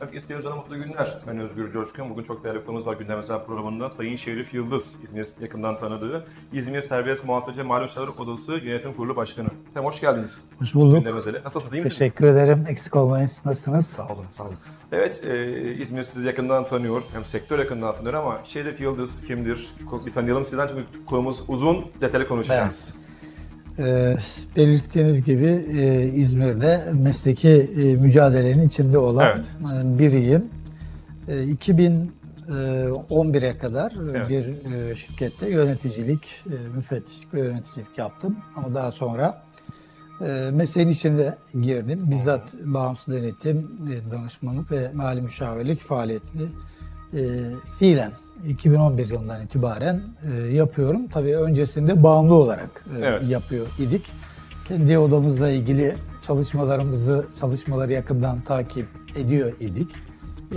Herkese televizyona mutlu günler. Ben Özgür Coşkun. Bugün çok değerli konuğumuz var Gündem Özel programında. Sayın Şerif Yıldız, İzmir yakından tanıdığı İzmir Serbest Muhasebeci Mali Müşavirler Odası Yönetim Kurulu Başkanı. Efendim hoş geldiniz. Hoş bulduk. Gündem Özel'e. Nasılsınız, iyi misiniz? Teşekkür ederim. Eksik olmayınız. Nasılsınız? Sağ olun, sağ olun. Evet, e, İzmir sizi yakından tanıyor. Hem sektör yakından tanıyor ama Şerif Yıldız kimdir? Bir tanıyalım sizden çünkü konumuz uzun, detaylı konuşacağız. Ee, belirttiğiniz gibi e, İzmir'de mesleki e, mücadelenin içinde olan Evet. e, biriyim. E, 2011'e kadar Evet. bir e, şirkette yöneticilik, e, müfettişlik ve yöneticilik yaptım. Ama daha sonra e, mesleğin içine girdim. Bizzat bağımsız denetim, e, danışmanlık ve mali müşavirlik faaliyetini e, fiilen 2011 yılından itibaren e, yapıyorum. Tabii öncesinde bağımlı olarak e, Evet. yapıyor idik. Kendi odamızla ilgili çalışmalarımızı, çalışmaları yakından takip ediyor idik.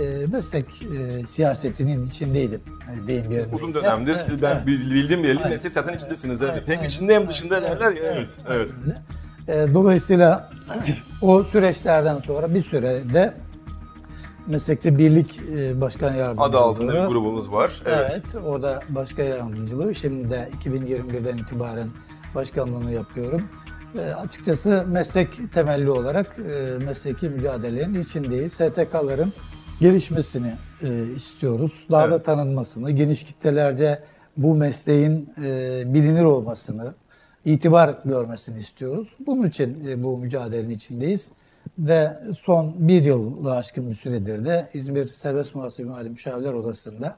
E, meslek e, siyasetinin içindeydim. E, deyim yerindeyse. Uzun dönemdir Evet, ben evet. bildim bileli meslek siyasetin içindesiniz. Evet. Hem aynen. içinde hem dışında derler ya. Evet, evet. öyle. E, Dolayısıyla o süreçlerden sonra bir sürede meslekte birlik e, başkan yardımcılığı. Adı altında bir grubumuz var. Evet. Evet. orada başkan yardımcılığı. Şimdi de 2021'den itibaren başkanlığını yapıyorum. E, açıkçası meslek temelli olarak e, mesleki mücadelenin içindeyiz. STK'ların gelişmesini e, istiyoruz. Daha da Evet. tanınmasını, geniş kitlelerce bu mesleğin e, bilinir olmasını, itibar görmesini istiyoruz. Bunun için e, bu mücadelenin içindeyiz. Ve son bir yılı aşkın bir süredir de İzmir Serbest Muhasebe Mali Müşavirler Odası'nda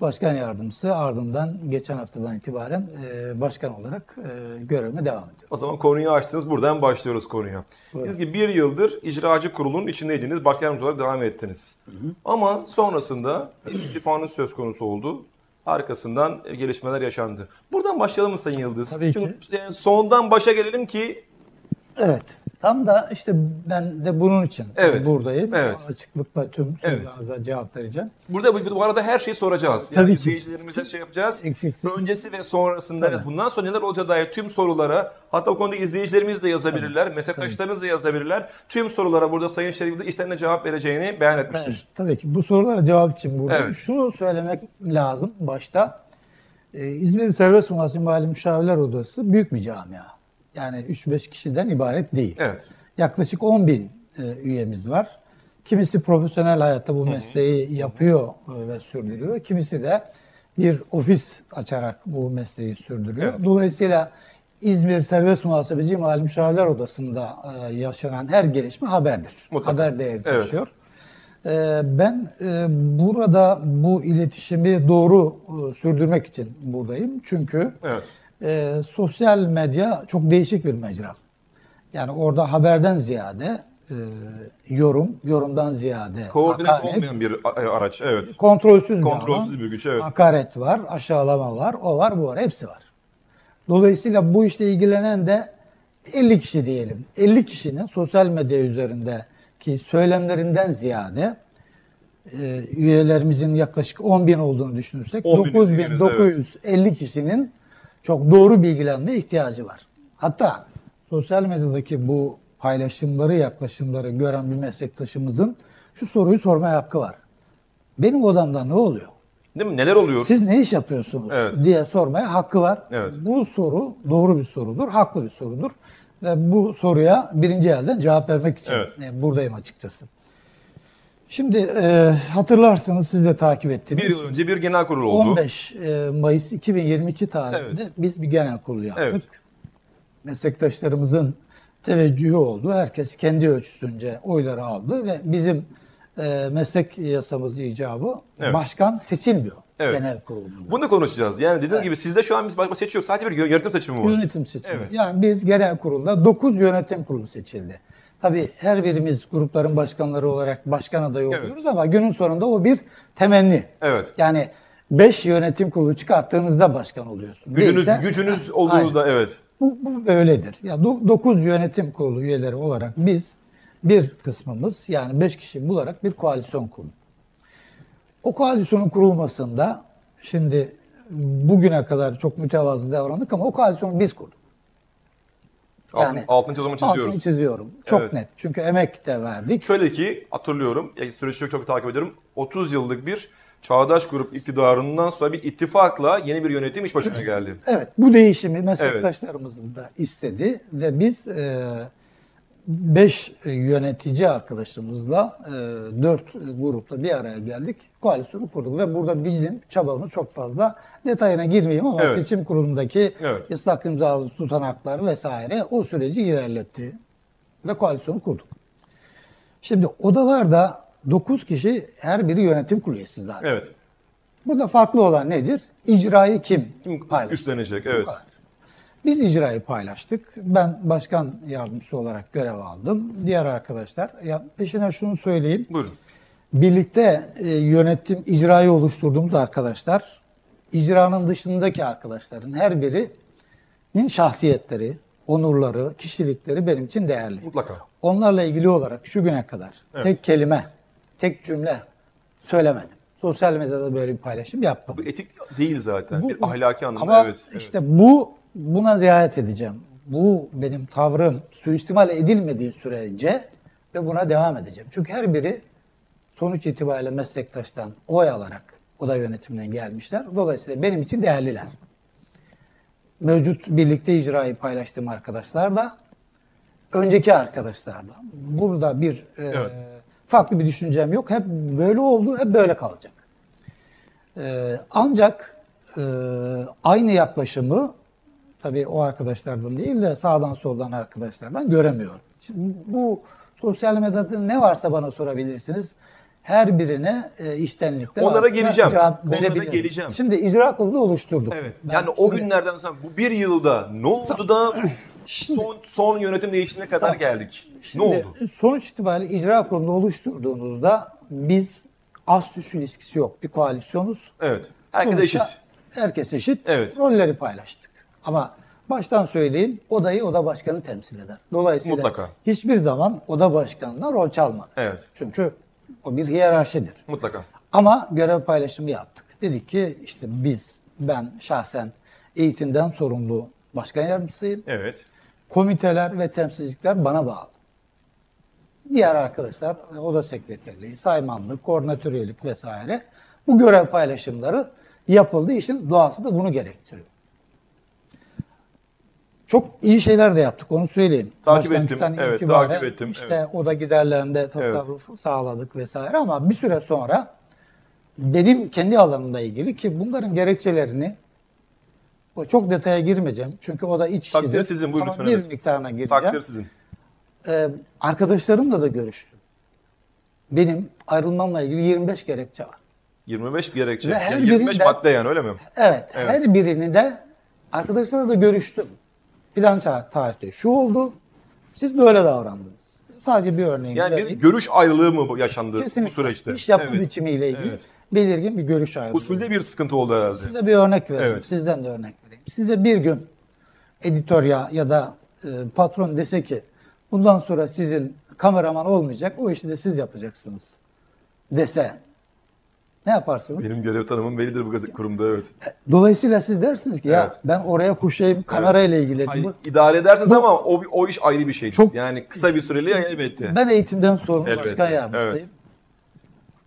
başkan yardımcısı ardından geçen haftadan itibaren e, başkan olarak e, görevime devam ediyorum. O zaman konuyu açtınız. Buradan başlıyoruz konuya. Siz ki bir yıldır icracı kurulunun içindeydiniz. Başkan yardımcısı olarak devam ettiniz. Ama sonrasında istifanız söz konusu oldu. Arkasından gelişmeler yaşandı. Buradan başlayalım mı Sayın Yıldız? Tabii ki. Çünkü e, sondan başa gelelim ki Evet. Tam da işte ben de bunun için Evet. buradayım. Evet. Açıklıkla tüm Evet. sorularınıza cevap vereceğim. burada bu- arada her şeyi soracağız. Yani Tabii ki. izleyicilerimize şey yapacağız. Eksiksiz. Öncesi ve sonrasında Tabii. evet, bundan sonra neler olacağı dair tüm sorulara hatta bu konuda izleyicilerimiz de yazabilirler. Meslektaşlarımız da yazabilirler. Tüm sorulara burada Sayın Şerif Yıldız işlerine cevap vereceğini beyan etmiştir. Evet, tabii ki bu sorulara cevap için buradayım. Evet. Şunu söylemek lazım başta. Ee, İzmir Serbest Muhasebe Mali Müşavirler Odası büyük bir camia. Yani 3-5 kişiden ibaret değil. Evet. Yaklaşık 10 bin e, üyemiz var. Kimisi profesyonel hayatta bu mesleği yapıyor e, ve sürdürüyor. Kimisi de bir ofis açarak bu mesleği sürdürüyor. Evet. Dolayısıyla İzmir Serbest Muhasebeci Mali Müşavirler Odası'nda e, yaşanan her gelişme haberdir. Mutlaka. Haber değeri Evet. taşıyor. Ee, Ben e, burada bu iletişimi doğru e, sürdürmek için buradayım. Çünkü Evet. E, sosyal medya çok değişik bir mecra. Yani orada haberden ziyade e, yorum, yorumdan ziyade hakaret, olmayan bir a- araç. Evet. kontrolsüz, bir Kontrolsüz alan. bir güç, evet. Hakaret var, aşağılama var, o var, bu var, hepsi var. Dolayısıyla bu işle ilgilenen de 50 kişi diyelim. 50 kişinin sosyal medya üzerindeki söylemlerinden ziyade e, üyelerimizin yaklaşık 10 bin olduğunu düşünürsek 10 bin üyeniz, 9950 kişinin çok doğru bilgilenmeye ihtiyacı var. Hatta sosyal medyadaki bu paylaşımları, yaklaşımları gören bir meslektaşımızın şu soruyu sormaya hakkı var. Benim odamda ne oluyor? Değil mi? Neler oluyor? Siz ne iş yapıyorsunuz Evet. diye sormaya hakkı var. Evet. Bu soru doğru bir sorudur, haklı bir sorudur. Ve bu soruya birinci elden cevap vermek için Evet. buradayım açıkçası. Şimdi e, hatırlarsınız siz de takip ettiniz. Bir yıl önce bir genel kurul oldu. 15 e, Mayıs 2022 tarihinde biz bir genel kurul yaptık. Evet. Meslektaşlarımızın teveccühü oldu. Herkes kendi ölçüsünce oyları aldı ve bizim e, meslek yasamız icabı Evet. başkan seçilmiyor Evet. genel kurulunda. Bunu konuşacağız. Yani dediğim gibi sizde şu an biz başka seçiyoruz. Sadece bir yö- yönetim seçimi mi var? Yönetim seçimi. Evet. Yani biz genel kurulda 9 yönetim kurulu seçildi. Tabii her birimiz grupların başkanları olarak başkan adayı Evet. oluyoruz ama günün sonunda o bir temenni. Evet. Yani 5 yönetim kurulu çıkarttığınızda başkan oluyorsun. Gücünüz, Değilse- gücünüz Aynen. olduğunuzda evet. Bu, bu öyledir. Ya 9 yönetim kurulu üyeleri olarak biz bir kısmımız yani 5 kişi bularak bir koalisyon kurduk. O koalisyonun kurulmasında şimdi bugüne kadar çok mütevazı davrandık ama o koalisyonu biz kurduk. Altın- altını çiziyorum, çiziyoruz. altını çiziyorum. Çok Evet. net. Çünkü emek de verdik. Şöyle ki hatırlıyorum, ya süreci çok, çok takip ediyorum. 30 yıllık bir Çağdaş Grup iktidarından sonra bir ittifakla yeni bir yönetim iş başına geldi. Evet, bu değişimi meslektaşlarımızın da istedi ve biz 5 yönetici arkadaşımızla 4 grupla bir araya geldik. Koalisyonu kurduk ve burada bizim çabamız çok fazla. Detayına girmeyeyim ama Evet. seçim kurulundaki Evet. ıslak imzalı tutanaklar vesaire o süreci ilerletti ve koalisyonu kurduk. Şimdi odalarda 9 kişi her biri yönetim kurulu üyesi zaten. Evet. Burada farklı olan nedir? İcrayı kim, Kim paylaşır? üstlenecek? Evet. Biz icrayı paylaştık. Ben başkan yardımcısı olarak görev aldım. Diğer arkadaşlar. Ya peşine şunu söyleyeyim. Buyurun. Birlikte e, yönetim, icrayı oluşturduğumuz arkadaşlar, icranın dışındaki arkadaşların her birinin şahsiyetleri, onurları, kişilikleri benim için değerli. Mutlaka. Onlarla ilgili olarak şu güne kadar Evet. tek kelime, tek cümle söylemedim. Sosyal medyada böyle bir paylaşım yapmadım. Bu etik değil zaten. Bu- bir ahlaki anlamda Ama evet. evet. işte bu buna riayet edeceğim. Bu benim tavrım suistimal edilmediği sürece ve buna devam edeceğim. Çünkü her biri sonuç itibariyle meslektaştan oy alarak oda yönetiminden gelmişler. Dolayısıyla benim için değerliler. Mevcut birlikte icrayı paylaştığım arkadaşlar da önceki arkadaşlar da. Burada bir e, Evet. farklı bir düşüncem yok. Hep böyle oldu, hep böyle kalacak. Ee, ancak e, aynı yaklaşımı tabii o arkadaşlardan değil de sağdan soldan arkadaşlardan göremiyorum. Şimdi bu sosyal medyada ne varsa bana sorabilirsiniz. Her birine e, içtenlikle Onlara geleceğim. cevap Onlara geleceğim. Şimdi icra kurulu oluşturduk. Evet. Ben yani o şimdi- günlerden sonra bu bir yılda ne oldu da son son yönetim değişimine kadar geldik? ne Şimdi oldu? Sonuç itibariyle icra kurulu oluşturduğunuzda biz ast üst ilişkisi yok. Bir koalisyonuz. Evet. Herkes Sonuçta eşit. Herkes eşit. Evet. Rolleri paylaştık. Ama baştan söyleyeyim odayı oda başkanı temsil eder. Dolayısıyla Mutlaka. hiçbir zaman oda başkanına rol çalmadı. Evet. Çünkü o bir hiyerarşidir. Mutlaka. Ama görev paylaşımı yaptık. Dedik ki işte biz, ben şahsen eğitimden sorumlu başkan yardımcısıyım. Evet. Komiteler ve temsilcilikler bana bağlı. Diğer arkadaşlar oda sekreterliği, saymanlık, koordinatör üyelik vesaire bu görev paylaşımları yapıldı. İşin doğası da bunu gerektiriyor. Çok iyi şeyler de yaptık onu söyleyeyim. Takip ettim, evet, takip ettim, İşte evet. oda giderlerinde tasarruf sağladık vesaire ama bir süre sonra benim kendi alanımla ilgili ki bunların gerekçelerini çok detaya girmeyeceğim. Çünkü o da iç Takdir işidir. sizin, buyurun lütfen, bir evet. miktarına gireceğim. Takdir sizin. Ee, arkadaşlarımla da görüştüm. Benim ayrılmamla ilgili 25 gerekçe var. 25 bir gerekçe. Ve her Yani 25 birinden- madde yani öyle mi? Evet, her birini de arkadaşlarla da görüştüm. Filan ta- tarihte şu oldu, siz böyle davrandınız. Sadece bir örneğin Yani bir vereyim. görüş ayrılığı mı yaşandı Kesinlikle bu süreçte? iş yapma Evet. biçimiyle ilgili Evet. belirgin bir görüş ayrılığı. Usulde bir sıkıntı oldu herhalde. Size bir örnek vereyim. Evet. Sizden de örnek vereyim. Size bir gün editör ya ya da e, patron dese ki bundan sonra sizin kameraman olmayacak, o işi de siz yapacaksınız dese ne yaparsınız? Benim görev tanımım bellidir bu gazete kurumda evet. Dolayısıyla siz dersiniz ki ya Evet. ben oraya koşayım, kamerayla ilgileneyim. Hayır, Bu- idare edersiniz ama o, o iş ayrı bir şey. Çok- yani kısa bir süreli elbette. Ben eğitimden sorumlu Elbette, başkan yardımcısıyım.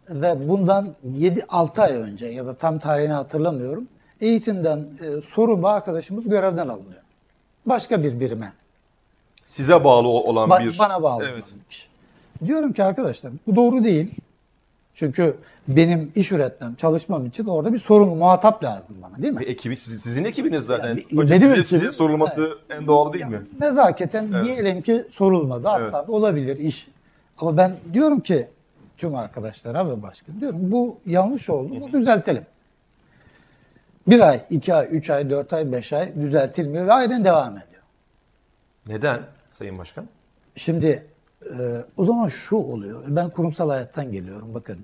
Ve bundan 7-6 ay önce ya da tam tarihini hatırlamıyorum. Eğitimden e, sorumlu arkadaşımız görevden alınıyor. Başka bir birime. Size bağlı olan Ba- bir... Bana bağlı. Evet. olan bir kişi. Diyorum ki arkadaşlar bu doğru değil. Çünkü benim iş üretmem, çalışmam için orada bir sorumlu muhatap lazım bana değil mi? Ve ekibi sizin, sizin ekibiniz zaten. Yani Önce benim size, ekibim- size sorulması en doğal değil mi? Nezaketen Evet. diyelim ki sorulmadı. Hatta Evet. olabilir iş. Ama ben diyorum ki tüm arkadaşlara ve başkan diyorum bu yanlış oldu. Bu düzeltelim. Bir ay, iki ay, üç ay, dört ay, beş ay düzeltilmiyor ve aynen devam ediyor. Neden Sayın Başkan? Şimdi e, o zaman şu oluyor. Ben kurumsal hayattan geliyorum. Bakın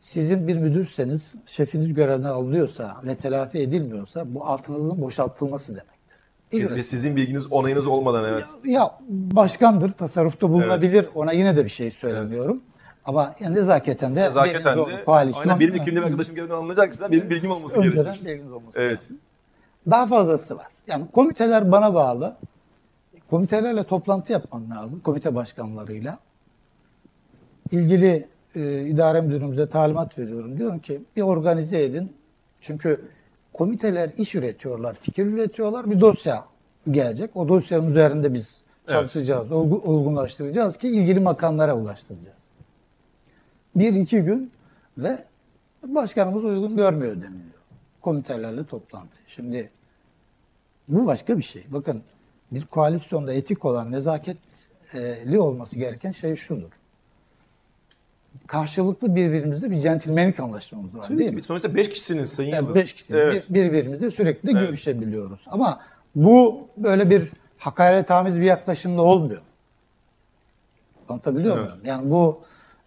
sizin bir müdürseniz şefiniz görevden alınıyorsa ve telafi edilmiyorsa bu altınızın boşaltılması demektir. Ve sizin bilginiz, onayınız olmadan evet. Ya başkandır, tasarrufta bulunabilir. Ona yine de bir şey söylemiyorum. Ama yani nezaketen de Nezaketen benim de koalisyon aynen benim ekibimde bir arkadaşım görevden alınacaksa benim bilgim olması önceden gerekir. bilginiz olması Evet. lazım. Daha fazlası var. Yani komiteler bana bağlı. Komitelerle toplantı yapman lazım. Komite başkanlarıyla. İlgili e, idare müdürümüze talimat veriyorum. Diyorum ki bir organize edin. Çünkü komiteler iş üretiyorlar, fikir üretiyorlar. Bir dosya gelecek. O dosyanın üzerinde biz çalışacağız, olgu- olgunlaştıracağız ki ilgili makamlara ulaştıracağız. Bir iki gün ve başkanımız uygun görmüyor deniliyor. Komitelerle toplantı. Şimdi bu başka bir şey. Bakın bir koalisyonda etik olan nezaketli olması gereken şey şudur. Karşılıklı birbirimizle bir centilmenlik anlaşmamız var değil mi? Sonuçta 5 kişisiniz Sayın Yani Yıldız. beş kişi Evet. bir- birbirimizle sürekli görüşebiliyoruz. Ama bu böyle bir hakaretamiz bir yaklaşımla olmuyor. Anlatabiliyor Evet. muyum? Yani bu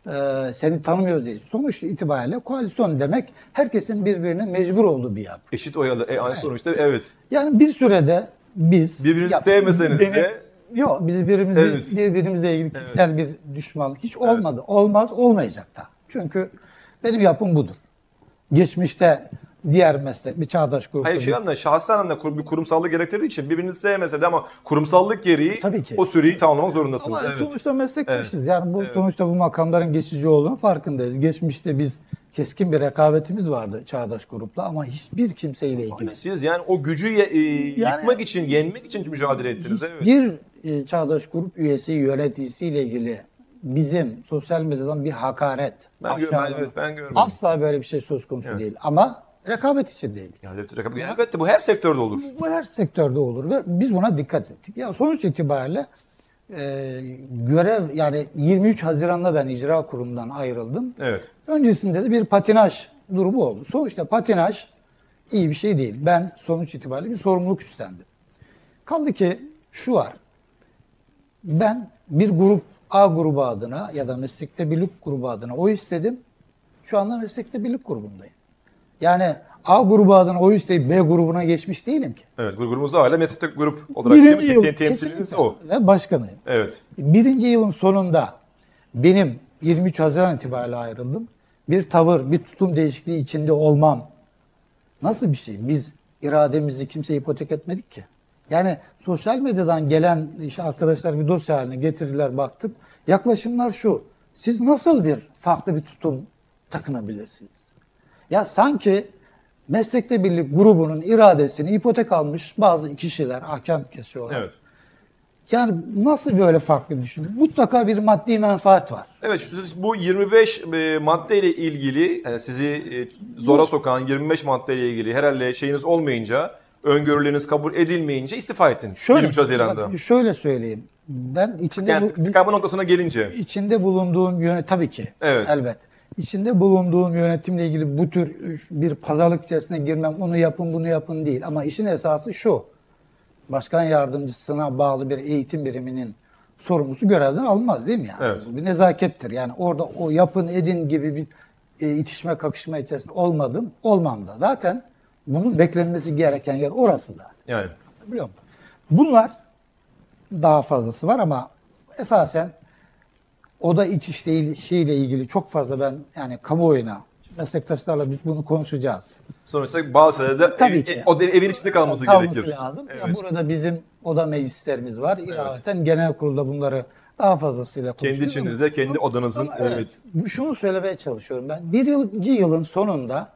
e, seni tanımıyor değil. Sonuç itibariyle koalisyon demek herkesin birbirine mecbur olduğu bir yapı. Eşit oyalı. E, aynı sonuçta evet. Yani bir sürede biz Birbirinizi Ya, sevmeseniz benim- de- Yok biz birbirimizi, Evet. birbirimizle ilgili kişisel bir düşmanlık hiç olmadı. Olmaz, olmayacak da. Çünkü benim yapım budur. Geçmişte diğer meslek, bir çağdaş grupta Hayır şey anlamda şahsi anlamda kur- bir kurumsallık gerektirdiği için birbirinizi sevmese de ama kurumsallık gereği Tabii ki. o süreyi tamamlamak zorundasınız. Ama evet. sonuçta meslektaşız. Evet. Yani bu sonuçta bu makamların geçici olduğunu farkındayız. Geçmişte biz keskin bir rekabetimiz vardı çağdaş grupla ama hiçbir kimseyle ilgili. Siz yani o gücü ye- e, Yani- yıkmak için, yenmek için mücadele ettiniz. Evet. Bir e, çağdaş grup üyesi yöneticisiyle ilgili bizim sosyal medyadan bir hakaret, Ben gör- aşağılama, ben- evet, ben görmedim. asla böyle bir şey söz konusu Evet. değil. Ama rekabet için değil. Yani rekabet- elbette bu her sektörde olur. Bu her sektörde olur ve biz buna dikkat ettik. Ya sonuç itibariyle e, görev yani 23 Haziran'da ben icra kurulundan ayrıldım. Evet. Öncesinde de bir patinaj durumu oldu. Sonuçta patinaj iyi bir şey değil. Ben sonuç itibariyle bir sorumluluk üstlendim. Kaldı ki şu var. Ben bir grup A grubu adına ya da meslekte birlik grubu adına oy istedim. Şu anda meslekte birlik grubundayım. Yani A grubu adına oy isteyip B grubuna geçmiş değilim ki. Evet. Grubumuzda hala meslek grup olarak değil mi? Tem- temsiliniz kesinlikle o. ve başkanıyım. Evet. Birinci yılın sonunda benim 23 Haziran itibariyle ayrıldım. Bir tavır, bir tutum değişikliği içinde olmam. Nasıl bir şey? Biz irademizi kimseye ipotek etmedik ki. Yani sosyal medyadan gelen işte arkadaşlar bir dosya haline getirdiler baktık. Yaklaşımlar şu. Siz nasıl bir farklı bir tutum takınabilirsiniz? Ya sanki meslekte birlik grubunun iradesini ipotek almış bazı kişiler ahkam kesiyorlar. Evet. Yani nasıl böyle farklı düşünün? Mutlaka bir maddi menfaat var. Evet bu 25 e, maddeyle ilgili yani sizi e, zora sokan 25 maddeyle ilgili herhalde şeyiniz olmayınca öngörüleriniz kabul edilmeyince istifa ettiniz 23 Haziran'da. bak, şöyle söyleyeyim. Ben içinde Yani bu- tıkanma noktasına gelince. içinde bulunduğum yönet tabii ki. Evet. Elbet. İçinde bulunduğum yönetimle ilgili bu tür bir pazarlık içerisine girmem, onu yapın, bunu yapın değil. Ama işin esası şu. Başkan yardımcısına bağlı bir eğitim biriminin sorumlusu görevden alınmaz değil mi yani? Evet. Bu bir nezakettir. Yani orada o yapın edin gibi bir e, itişme kakışma içerisinde olmadım, olmam da. Zaten bunun beklenmesi gereken yer orası da. Yani Biliyor musun? Bunlar daha fazlası var ama esasen oda iç işle şeyle ilgili çok fazla ben yani kamuoyuna meslektaşlarla biz bunu konuşacağız. sonuçta bazı şeylerde de Tabii ki. o da evin içinde kalması, Kalması gerekir. lazım. Evet. burada bizim oda meclislerimiz var. İlaveten genel kurulda bunları daha fazlasıyla Kendi konuşuyoruz. içinizde, kendi odanızın Ama evet. Bu şunu söylemeye çalışıyorum ben. Birinci yılın sonunda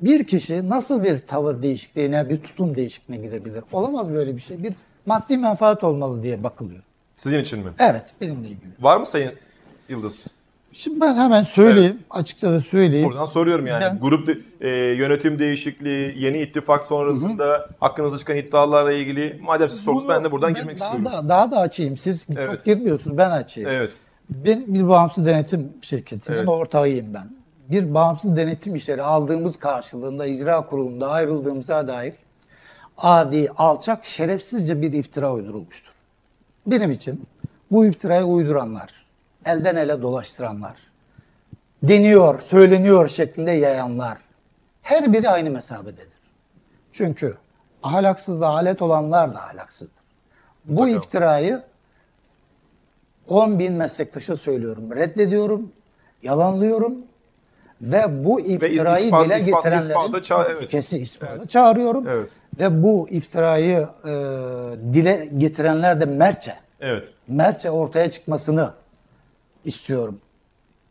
bir kişi nasıl bir tavır değişikliğine, bir tutum değişikliğine gidebilir? Olamaz böyle bir şey. Bir maddi menfaat olmalı diye bakılıyor. Sizin için mi? Evet, benimle ilgili. Var mı Sayın Yıldız? Şimdi ben hemen söyleyeyim, açıkça da söyleyeyim. Buradan soruyorum yani. Ben- Grup de- e, yönetim değişikliği, yeni ittifak sonrasında hakkınızda çıkan iddialarla ilgili madem siz sordunuz ben de buradan Ben girmek daha istiyorum. Da, daha da açayım. Siz Evet. çok girmiyorsunuz, ben açayım. Evet. Ben bir bağımsız denetim şirketinin Evet. ortağıyım ben. Bir bağımsız denetim işleri aldığımız karşılığında icra kurulunda ayrıldığımıza dair adi, alçak, şerefsizce bir iftira uydurulmuştur. Benim için bu iftirayı uyduranlar, elden ele dolaştıranlar, deniyor, söyleniyor şeklinde yayanlar, her biri aynı mesabededir. Çünkü ahlaksızlığa alet olanlar da ahlaksızdır. Bu Mutlaka. iftirayı 10 bin meslektaşa söylüyorum. Reddediyorum, yalanlıyorum Ve bu iftirayı ispat- dile ispat- getirenlerin ispata ça- evet. kesin ispata çağırıyorum. Evet. Ve bu iftirayı e, dile getirenler de mertçe, Evet. mertçe ortaya çıkmasını istiyorum.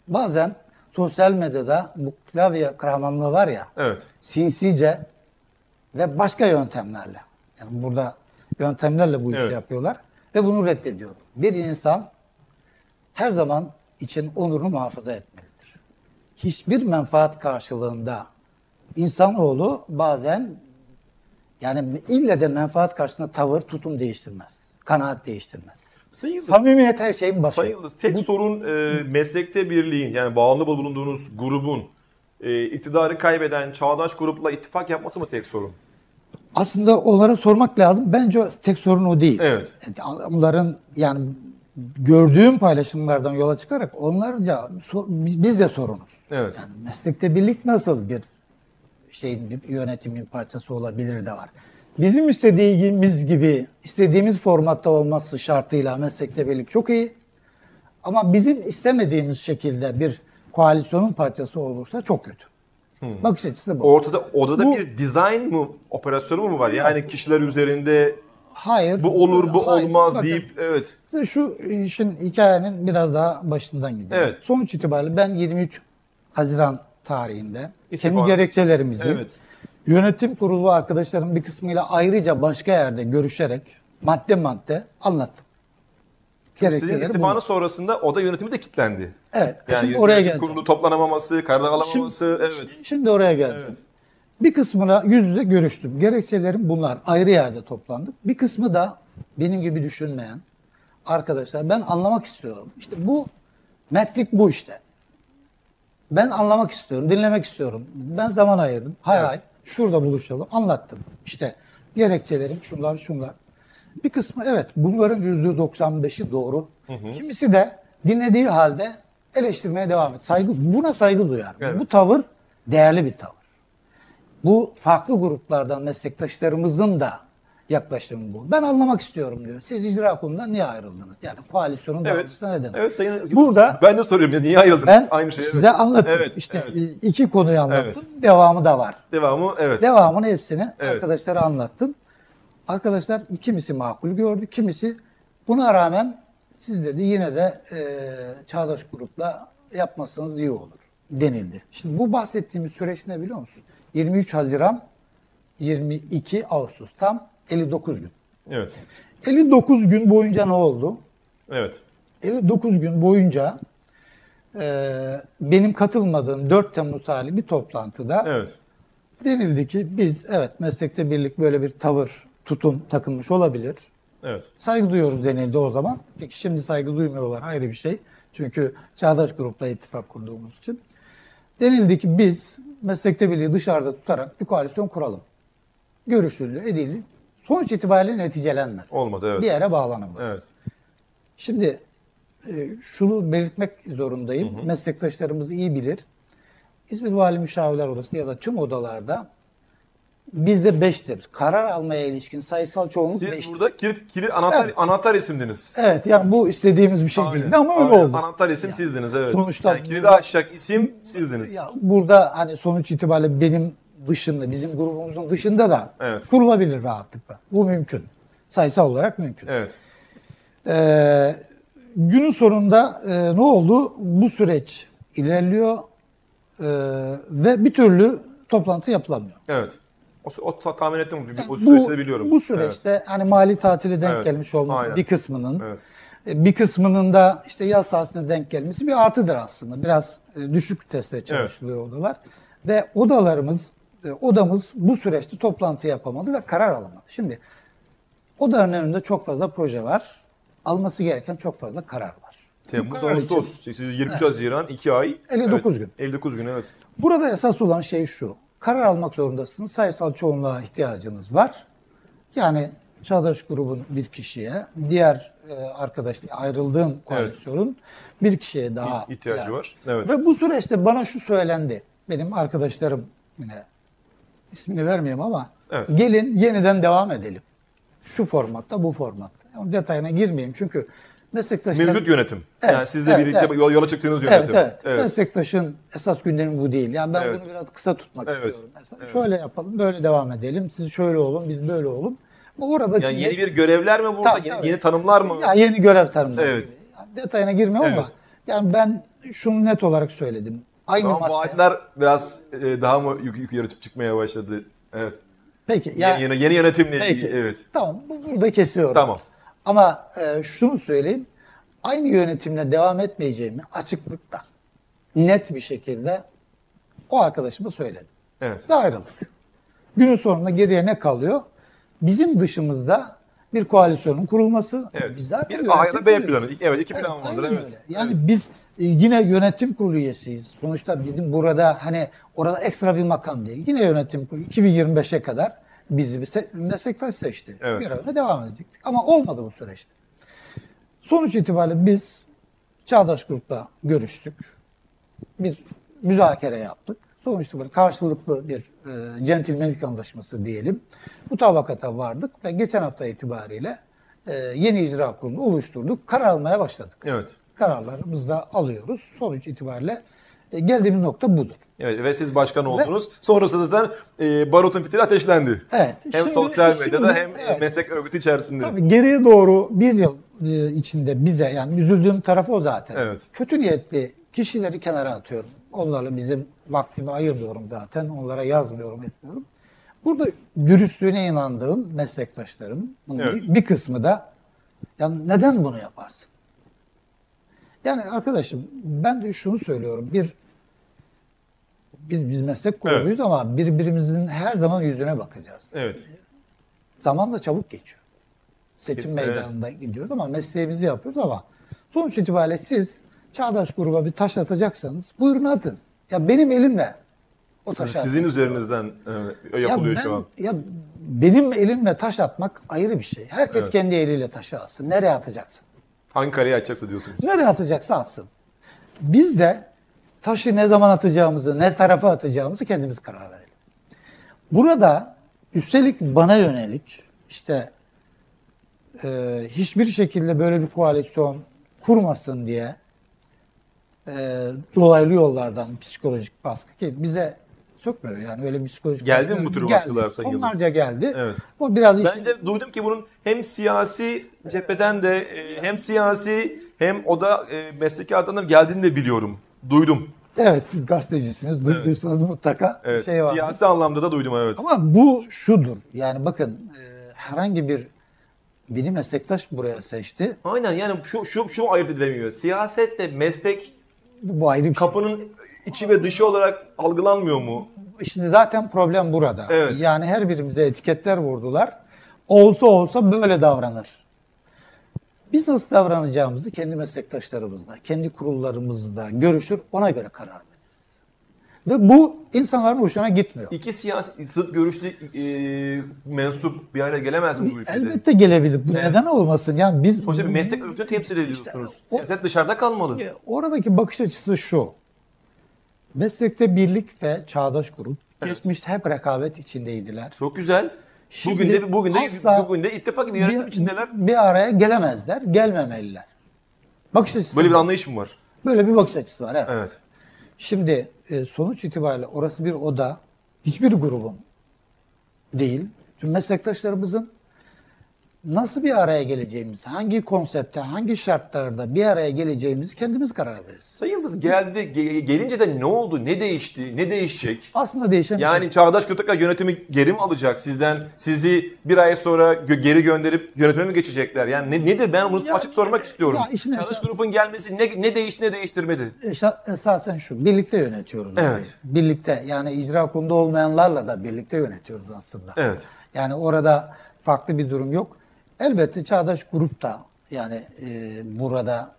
Bazen sosyal medyada bu klavye kahramanlığı var ya, Evet. sinsice ve başka yöntemlerle. Yani burada yöntemlerle bu işi Evet. yapıyorlar ve bunu reddediyorum. Bir insan her zaman için onurunu muhafaza etmelidir. Hiçbir menfaat karşılığında insanoğlu bazen yani ille de menfaat karşısında tavır, tutum değiştirmez. Kanaat değiştirmez. Sayın Yıldız, Samimiyet her şeyin başı. Sayın Yıldız, tek sorun e, meslekte birliğin yani bağlı bulunduğunuz grubun e, iktidarı kaybeden çağdaş grupla ittifak yapması mı tek sorun? Aslında onlara sormak lazım. Bence tek sorun o değil. Evet. Yani Onların yani gördüğüm paylaşımlardan yola çıkarak onlarca biz de sorunuz. Evet. Yani meslekte birlik nasıl bir şeyin bir yönetimin parçası olabilir de var. Bizim istediğimiz gibi istediğimiz formatta olması şartıyla meslekte birlik çok iyi. Ama bizim istemediğimiz şekilde bir koalisyonun parçası olursa çok kötü. Bakış açısı bu. Ortada odada Bu- bir design mı operasyonu mu var? Yani kişiler üzerinde Hayır. bu olur bu Hayır. olmaz Bakın, deyip evet. Size şu işin hikayenin biraz daha başından gidelim. Evet. Sonuç itibariyle ben 23 Haziran tarihinde İstifa. kendi gerekçelerimizi Evet. Yönetim kurulu arkadaşlarım bir kısmıyla ayrıca başka yerde görüşerek madde madde anlattım. Sizin Gerekçeleri istifanız bunlar. sonrasında oda yönetimi de kilitlendi. Evet. Yani şimdi yönetim oraya geleceğim. kurulu toplanamaması, karar alamaması, evet. Şimdi oraya geleceğim. Evet. Bir kısmına yüz yüze görüştüm. Gerekçelerim bunlar. Ayrı yerde toplandık. Bir kısmı da benim gibi düşünmeyen arkadaşlar ben anlamak istiyorum. İşte bu mertlik bu işte. Ben anlamak istiyorum, dinlemek istiyorum. Ben zaman ayırdım. Hay Evet. hay şurada buluşalım. Anlattım. İşte gerekçelerim şunlar şunlar. Bir kısmı evet bunların yüzde 95'i doğru. Kimisi de dinlediği halde eleştirmeye devam et. Saygı, buna saygı duyar. Evet. Bu tavır değerli bir tavır. Bu farklı gruplardan meslektaşlarımızın da yaklaşımı bu. Ben anlamak istiyorum diyor. Siz icra kurulundan niye ayrıldınız? Yani koalisyonun Evet. dağılmasına neden? Evet Sayın Burada- ben de soruyorum ya niye ayrıldınız? Ben Aynı şey. size evet. anlattım. Evet, işte evet. iki konuyu anlattım. Devamı da var. Devamı evet. Devamını hepsini Evet. arkadaşlara anlattım. Arkadaşlar kimisi makul gördü, kimisi buna rağmen siz dedi yine de e, çağdaş grupla yapmasanız iyi olur denildi. Şimdi bu bahsettiğimiz süreç ne biliyor musun? 23 Haziran 22 Ağustos tam 59 gün. Evet. 59 gün boyunca ne oldu? Evet. 59 gün boyunca e, benim katılmadığım 4 Temmuz tarihli bir toplantıda Evet. denildi ki biz evet meslekte birlik böyle bir tavır, tutum takılmış olabilir. Evet. Saygı duyuyoruz denildi o zaman. Peki şimdi saygı duymuyorlar ayrı bir şey. Çünkü çağdaş grupla ittifak kurduğumuz için. Denildi ki biz meslekte birliği dışarıda tutarak bir koalisyon kuralım. Görüşüldü, edildi. Sonuç itibariyle neticelenmedi. Olmadı evet. Bir yere bağlanamadı. Evet. Şimdi e, şunu belirtmek zorundayım. Meslektaşlarımız iyi bilir. İzmir Vali Müşavirler Odası ya da tüm odalarda bizde beştir. Karar almaya ilişkin sayısal çoğunluk Siz beştir. burada kilit, kilit anahtar, Evet. anahtar isimdiniz. Evet yani bu istediğimiz bir şey Aynen. değildi ama öyle Aynen. oldu. Anahtar isim sizdiniz evet. sonuçta yani kilidi açacak isim sizdiniz. Ya burada hani sonuç itibariyle benim dışında, bizim grubumuzun dışında da Evet. kurulabilir rahatlıkla. Bu mümkün. Sayısal olarak mümkün. Evet. Ee, günün sonunda e, ne oldu? Bu süreç ilerliyor e, ve bir türlü toplantı yapılamıyor. Evet. O, o ta- tahmin ettim. Bir- O bu, süreçte de biliyorum. Bu süreçte hani mali tatile denk Evet, gelmiş olması aynen. bir kısmının, Evet. e, bir kısmının da işte yaz tatiline denk gelmesi bir artıdır aslında. Biraz e, düşük testte çalışılıyor odalar. Ve odalarımız, odamız bu süreçte toplantı yapamadı ve karar alamadı. Şimdi odanın önünde çok fazla proje var. Alması gereken çok fazla karar var. Temmuz, karar için- Ağustos. Siz 23 Haziran 2 ay. 59 evet. gün. 59 gün evet. Burada esas olan şey şu. Karar almak zorundasınız. Sayısal çoğunluğa ihtiyacınız var. Yani Çağdaş grubun bir kişiye, diğer e, arkadaşla ayrıldığım koalisyonun bir kişiye daha İhtiyacı ilave. var. Evet. Ve bu süreçte bana şu söylendi. Benim arkadaşlarım yine ismini vermeyeyim ama Evet. gelin yeniden devam edelim. Şu formatta, bu formatta. Yani detayına girmeyeyim çünkü Meslektaşlar Mevcut yönetim. Evet, yani sizle evet, birlikte evet. yol- yola çıktığınız Evet, yönetim. evet. Meslektaşın esas gündemi bu değil. Yani ben Evet. bunu biraz kısa tutmak Evet, istiyorum. Mesela şöyle yapalım, böyle devam edelim. Siz şöyle olun, biz böyle olun. Bu orada Yani yeni bir görevler mi burada? Tabii, yeni, tabii. yeni tanımlar mı? ya yeni görev tanımları. Evet. gibi. Yani detayına girmiyorum ama Evet. yani ben şunu net olarak söyledim. Aynı Tamam, masaya. vaatler biraz e, daha mı yuk- yukarı çık- çıkmaya başladı? Evet. Peki. Ya, yeni, yeni, yeni yönetimle peki. ilgili. Evet. Tamam. Bu, burada kesiyorum. Tamam. Ama e, şunu söyleyeyim. Aynı yönetimle devam etmeyeceğimi açıklıkta net bir şekilde o arkadaşıma söyledim. Evet. Ve ayrıldık. Günün sonunda geriye ne kalıyor? Bizim dışımızda bir koalisyonun kurulması. Evet. Biz zaten bir A ya da B planı. Evet iki plan Evet, vardır. Evet. öyle. Yani Evet. biz yine yönetim kurulu üyesiyiz. Sonuçta bizim burada hani orada ekstra bir makam değil. Yine yönetim kurulu 2025'e kadar bizi bir meslektaş seçti. Evet. Görevine devam edecektik. Ama olmadı bu süreçte. Sonuç itibariyle biz Çağdaş Grup'la görüştük. Bir müzakere yaptık. Sonuçta böyle karşılıklı bir e, centilmenlik anlaşması diyelim. Bu tabakata vardık ve geçen hafta itibariyle e, yeni icra kurulu oluşturduk. Karar almaya başladık. Evet. Kararlarımızı da alıyoruz. Sonuç itibariyle e, geldiğimiz nokta budur. Evet ve siz başkan oldunuz. Sonrasında zaten e, barutun fitili ateşlendi. Evet. Hem şimdi- sosyal medyada şimdi- hem evet. meslek örgütü içerisinde. Tabii geriye doğru bir yıl e, içinde bize yani üzüldüğüm tarafı o zaten. Evet. Kötü niyetli kişileri kenara atıyorum. Onlarla bizim vaktimi ayırmıyorum zaten. Onlara yazmıyorum, etmiyorum. Burada dürüstlüğüne inandığım meslektaşlarım Evet. bir kısmı da yani neden bunu yaparsın? Yani arkadaşım ben de şunu söylüyorum. Bir biz biz meslek grubuyuz ama birbirimizin her zaman yüzüne bakacağız. Evet. Zaman da çabuk geçiyor. Seçim Evet. meydanında gidiyoruz ama mesleğimizi yapıyoruz ama sonuç itibariyle siz Çağdaş gruba bir taş atacaksanız buyurun atın. Ya benim elimle o Siz- taşı sizin atın. üzerinizden e, Ya yapılıyor ben- şu an. Ya benim elimle taş atmak ayrı bir şey. Herkes Evet. kendi eliyle taşı atsın. Nereye atacaksın? Hangi kareye açacaksa diyorsunuz. Nereye atacaksa atsın. Biz de taşı ne zaman atacağımızı, ne tarafa atacağımızı kendimiz karar verelim. Burada üstelik bana yönelik işte e, hiçbir şekilde böyle bir koalisyon kurmasın diye e, dolaylı yollardan psikolojik baskı ki bize sökmüyor yani öyle bir psikolojik Geldi mi bu tür geldi. baskılar Sayın Yıldız? Onlarca geldi. Evet. O biraz işte Ben de duydum ki bunun hem siyasi cepheden de e, hem siyasi hem o da e, mesleki adamdan geldiğini de biliyorum. Duydum. evet siz gazetecisiniz duyduysanız mutlaka Evet. şey var. Siyasi anlamda da duydum evet. Ama bu şudur. Yani bakın e, herhangi bir beni meslektaş buraya seçti. Aynen yani şu şu şu ayırt edilemiyor. Siyasetle meslek Bu, bu ayrı bir şey. İçi ve dışı olarak algılanmıyor mu? Şimdi zaten problem burada. Evet. Yani her birimize etiketler vurdular. Olsa olsa böyle davranır. Biz nasıl davranacağımızı kendi meslektaşlarımızla, kendi kurullarımızla görüşür, ona göre karar veririz. Ve bu insanların hoşuna gitmiyor. İki siyasi zıt görüşlü e, mensup bir araya gelemez mi bu ülkede? Elbette gelebilir. Bu Evet. neden olmasın? Yani biz Sonuçta bir meslek örgütünü temsil ediyorsunuz. o- Siyaset dışarıda kalmalı. Oradaki bakış açısı şu. Meslekte birlik ve çağdaş grup geçmişte hep rekabet içindeydiler. Çok güzel. Şimdi bugün de bugün de bugün de ittifak gibi yönetim bir, içindeler. bir araya gelemezler, gelmemeliler. Bakış açısı Böyle bir anlayış mı var? Böyle bir bakış açısı var. Evet. Evet. Şimdi e, sonuç itibariyle orası bir oda, hiçbir grubun değil, tüm meslektaşlarımızın nasıl bir araya geleceğimizi, hangi konsepte, hangi şartlarda bir araya geleceğimizi kendimiz karar veririz. Sayın Yıldız geldi. ge- gelince de ne oldu? Ne değişti? Ne değişecek? Aslında değişen bir şey Yani Çağdaş Kötekar yönetimi geri mi alacak sizden? Sizi bir ay sonra gö- geri gönderip yönetime mi geçecekler? Yani ne, nedir? Ben bunu Ya, açık sormak istiyorum. ya Çağdaş esas- Grup'un gelmesi ne, ne değişti ne değiştirmedi? Eşa- esasen şu, birlikte yönetiyoruz. Evet. burayı. Birlikte, yani icra kurulunda olmayanlarla da birlikte yönetiyoruz aslında. Evet. Yani orada farklı bir durum yok. Elbette Çağdaş Grup da yani e, burada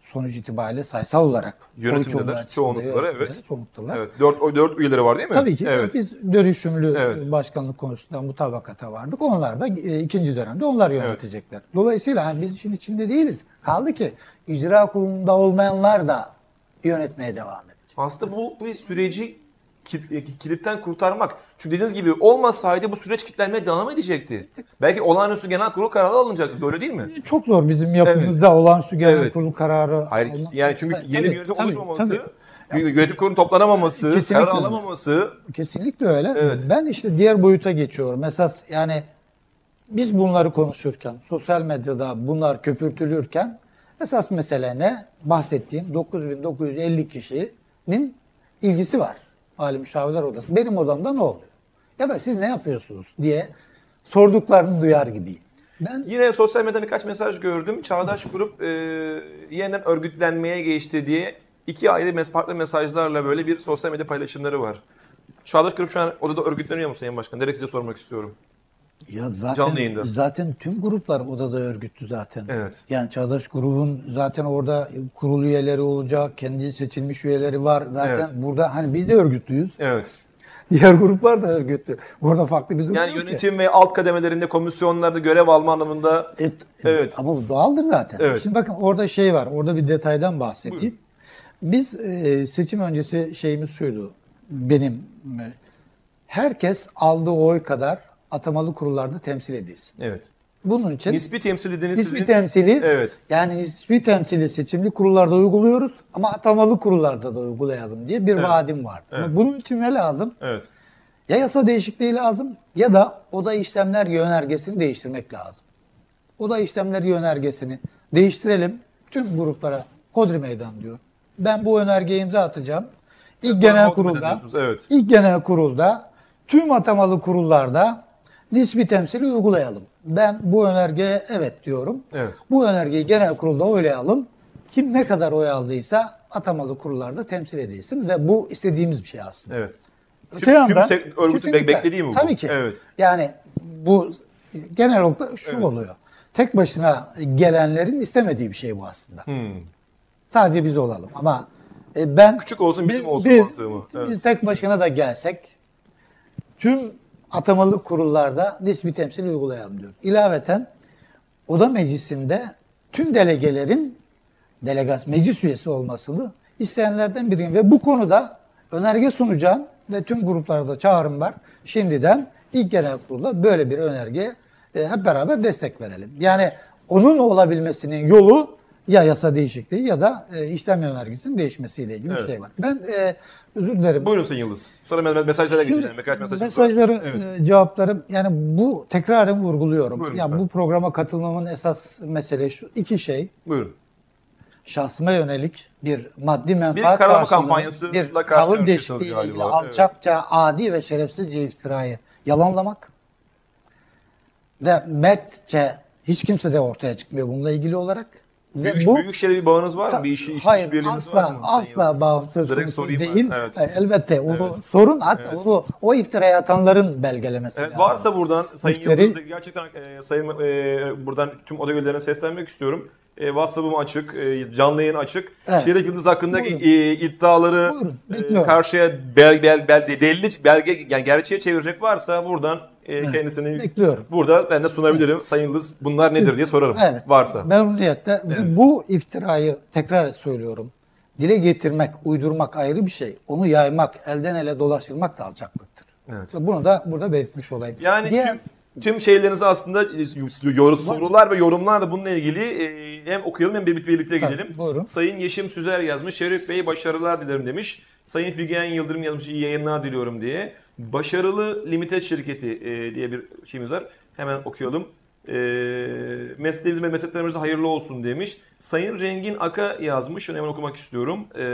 sonuç itibariyle sayısal olarak Yönetimdeler, çoğunlukları, evet. çoğunluktalar. Evet. Dört, o dört üyeleri var değil mi? Tabii ki Evet. biz dönüşümlü Evet. başkanlık konusunda mutabakata vardık. Onlar da e, ikinci dönemde onlar yönetecekler. Dolayısıyla hani biz işin içinde değiliz. Kaldı ki icra kurulunda olmayanlar da yönetmeye devam edecek. Aslında bu, bu süreci kilitten kurtarmak. Çünkü dediğiniz gibi olmasaydı bu süreç kilitlenmeye devam edecekti. Belki olağanüstü genel kurul kararı alınacaktı. Böyle değil mi? Çok zor bizim yapımızda olağanüstü genel Evet. kurul kararı. Hayır almak. yani çünkü Tabii, yeni bir yönetim tabii, oluşmaması, tabii. bir yönetim kurulunun toplanamaması, Kesinlikle. karar alamaması. Kesinlikle öyle. Evet. Ben işte diğer boyuta geçiyorum. Esas yani biz bunları konuşurken, sosyal medyada bunlar köpürtülürken esas mesele ne? Bahsettiğim 9950 kişinin ilgisi var. Ali Müşavirler Odası. Benim odamda ne oluyor? Ya da siz ne yapıyorsunuz diye sorduklarını duyar gibiyim. Ben Yine sosyal medyada birkaç mesaj gördüm. Çağdaş Grup e, yeniden örgütlenmeye geçti diye iki ayrı farklı mesajlarla böyle bir sosyal medya paylaşımları var. Çağdaş Grup şu an odada örgütleniyor mu Sayın Başkan? Direkt size sormak istiyorum. Ya zaten Canlı yayında. zaten tüm gruplar odada örgütlü zaten. Evet. Yani Çağdaş grubun zaten orada kurul üyeleri olacak, kendi seçilmiş üyeleri var. Zaten Evet. burada hani biz de örgütlüyüz. Evet. Diğer gruplar da örgütlü. Orada farklı bir durum Yani yok ki. yönetim ve alt kademelerinde komisyonlarda görev alma anlamında Et, Evet. Ama bu doğaldır zaten. Evet. Şimdi bakın orada şey var. Orada bir detaydan bahsedeyim. Biz e, seçim öncesi şeyimiz şuydu. Benim e, herkes aldığı oy kadar atamalı kurullarda temsil edilsin. evet. Bunun için Nispi temsil ediniz Nispi sizin. temsili Evet. yani nispi temsili seçimli kurullarda uyguluyoruz ama atamalı kurullarda da uygulayalım diye bir vaadim var. Ama Evet. bunun için ne lazım? Evet. Ya yasa değişikliği lazım ya da oda işlemler yönergesini değiştirmek lazım. Oda işlemler yönergesini değiştirelim. Tüm gruplara kodri meydan diyor. Ben bu önergeyi imza atacağım. İlk genel kurulda evet. ilk genel kurulda tüm atamalı kurullarda nispi temsili uygulayalım. Ben bu önergeye evet diyorum. Evet. Bu önergeyi genel kurulda oylayalım. Kim ne kadar oy aldıysa atamalı kurullarda temsil edilsin ve bu istediğimiz bir şey aslında. Evet. Öte Tüm- yandan, tüm örgütün kesinlikle. beklediği mi bu? Tabii ki. Evet. Yani bu genel olarak şu Evet. oluyor. Tek başına gelenlerin istemediği bir şey bu aslında. Hmm. Sadece biz olalım ama e, ben Küçük olsun, bizim olsun biz, mantığı mı? Evet. Biz tek başına da gelsek tüm atamalı kurullarda nispi temsil uygulayalım diyor. İlaveten oda meclisinde tüm delegelerin delegas meclis üyesi olmasını isteyenlerden biriyim ve bu konuda önerge sunacağım ve tüm gruplarda çağrım var. Şimdiden ilk genel kurulda böyle bir önergeye e, hep beraber destek verelim. Yani onun olabilmesinin yolu ya yasa değişikliği ya da e, işlem önergesinin değişmesiyle ilgili Evet. bir şey var. Ben e, özür dilerim. Buyurun Sayın Yıldız. Sonra me- mesajlara. Birkaç mesaj mesajları, Evet. e, cevaplarım yani bu tekraren vurguluyorum. Buyurun ya lütfen. bu programa katılmamın esas mesele şu iki şey. Buyurun. Şahsıma yönelik bir maddi menfaat Bir karşılığı, kampanyasıyla bir değişikliğiyle galiba. ilgili Evet. alçakça, adi ve şerefsizce iftirayı yalanlamak ve mertçe hiç kimse de ortaya çıkmıyor bununla ilgili olarak. Büyük, bu büyük şeyle bir bağınız var mı? Bir iş, iş, Hayır işbirliğiniz asla var mı? Asla Yıldız? bağım söz konusu ben. değil. Evet. E, Elbette onu Evet. sorun hatta Evet. onu o iftirayı atanların belgelemesi Evet, lazım. varsa buradan Sayın Müşteri- Yıldız'da gerçekten e, Sayın e, buradan tüm oda üyelerine seslenmek istiyorum. E, WhatsApp'ım açık, e, canlı yayın açık. Evet. Şeref Yıldız hakkındaki Buyurun. e, iddiaları Buyurun, e, karşıya bel, bel, bel, delili, belge, yani gerçeğe çevirecek varsa buradan e, kendisini bekliyorum. burada ben de sunabilirim. Sayın Yıldız bunlar nedir diye sorarım. Evet. Varsa. Memnuniyetle. Ve Bu iftirayı tekrar söylüyorum. Dile getirmek, uydurmak ayrı bir şey. Onu yaymak, elden ele dolaştırmak da alçaklıktır. Evet. Ve Bunu da burada belirtmiş olayım. Yani Diğer- tüm, tüm şeylerinizi aslında e, yor- sorular ve yorumlar da bununla ilgili e, hem okuyalım hem birlikte birlikte Tabii, gidelim. buyurun. Sayın Yeşim Süzer yazmış. Şerif Bey başarılar dilerim demiş. Sayın Figen Yıldırım yazmış. iyi yayınlar diliyorum diye. Başarılı Limited şirketi e, diye bir şeyimiz var. Hemen okuyalım. E, mesleğimiz ve mesleklerimize hayırlı olsun demiş. Sayın Rengin Aka yazmış. Şunu hemen okumak istiyorum. E,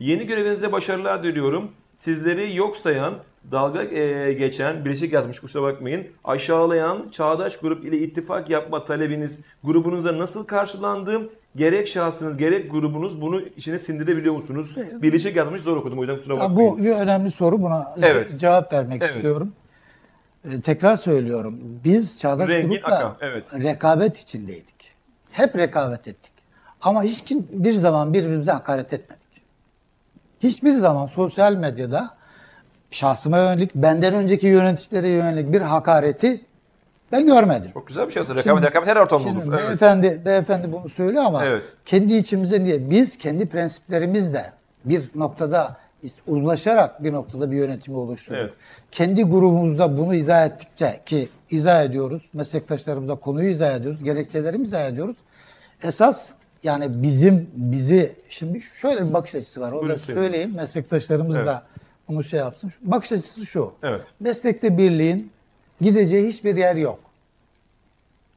yeni görevinizde başarılar diliyorum. Sizleri yok sayan, dalga e, geçen, birleşik yazmış kusura bakmayın, aşağılayan çağdaş grup ile ittifak yapma talebiniz grubunuza nasıl karşılandı? Gerek şahsınız gerek grubunuz bunu içine sindirebiliyor musunuz? Birleşik yazmış zor okudum o yüzden kusura Ya bakmayın. bu bir önemli soru. Buna Evet. cevap vermek Evet. istiyorum. Ee, tekrar söylüyorum. Biz Çağdaş Rengin Grup'la Aka, evet. rekabet içindeydik. Hep rekabet ettik. Ama hiç kim bir zaman birbirimize hakaret etmedik. Hiçbir zaman sosyal medyada şahsıma yönelik, benden önceki yöneticilere yönelik bir hakareti ben görmedim. Çok güzel bir şey aslında. Rekabet, rekabet her ortamda olur. Evet. beyefendi, beyefendi bunu söylüyor ama Evet. kendi içimize niye? Biz kendi prensiplerimizle bir noktada uzlaşarak bir noktada bir yönetimi oluşturduk. Evet. Kendi grubumuzda bunu izah ettikçe ki izah ediyoruz, meslektaşlarımızla konuyu izah ediyoruz, gerekçelerimizi izah ediyoruz. Esas yani bizim bizi şimdi şöyle bir bakış açısı var. Onu da söyleyeyim. Meslektaşlarımız Evet. da bunu şey yapsın. Bakış açısı şu. Evet. Meslekte birliğin gideceği hiçbir yer yok.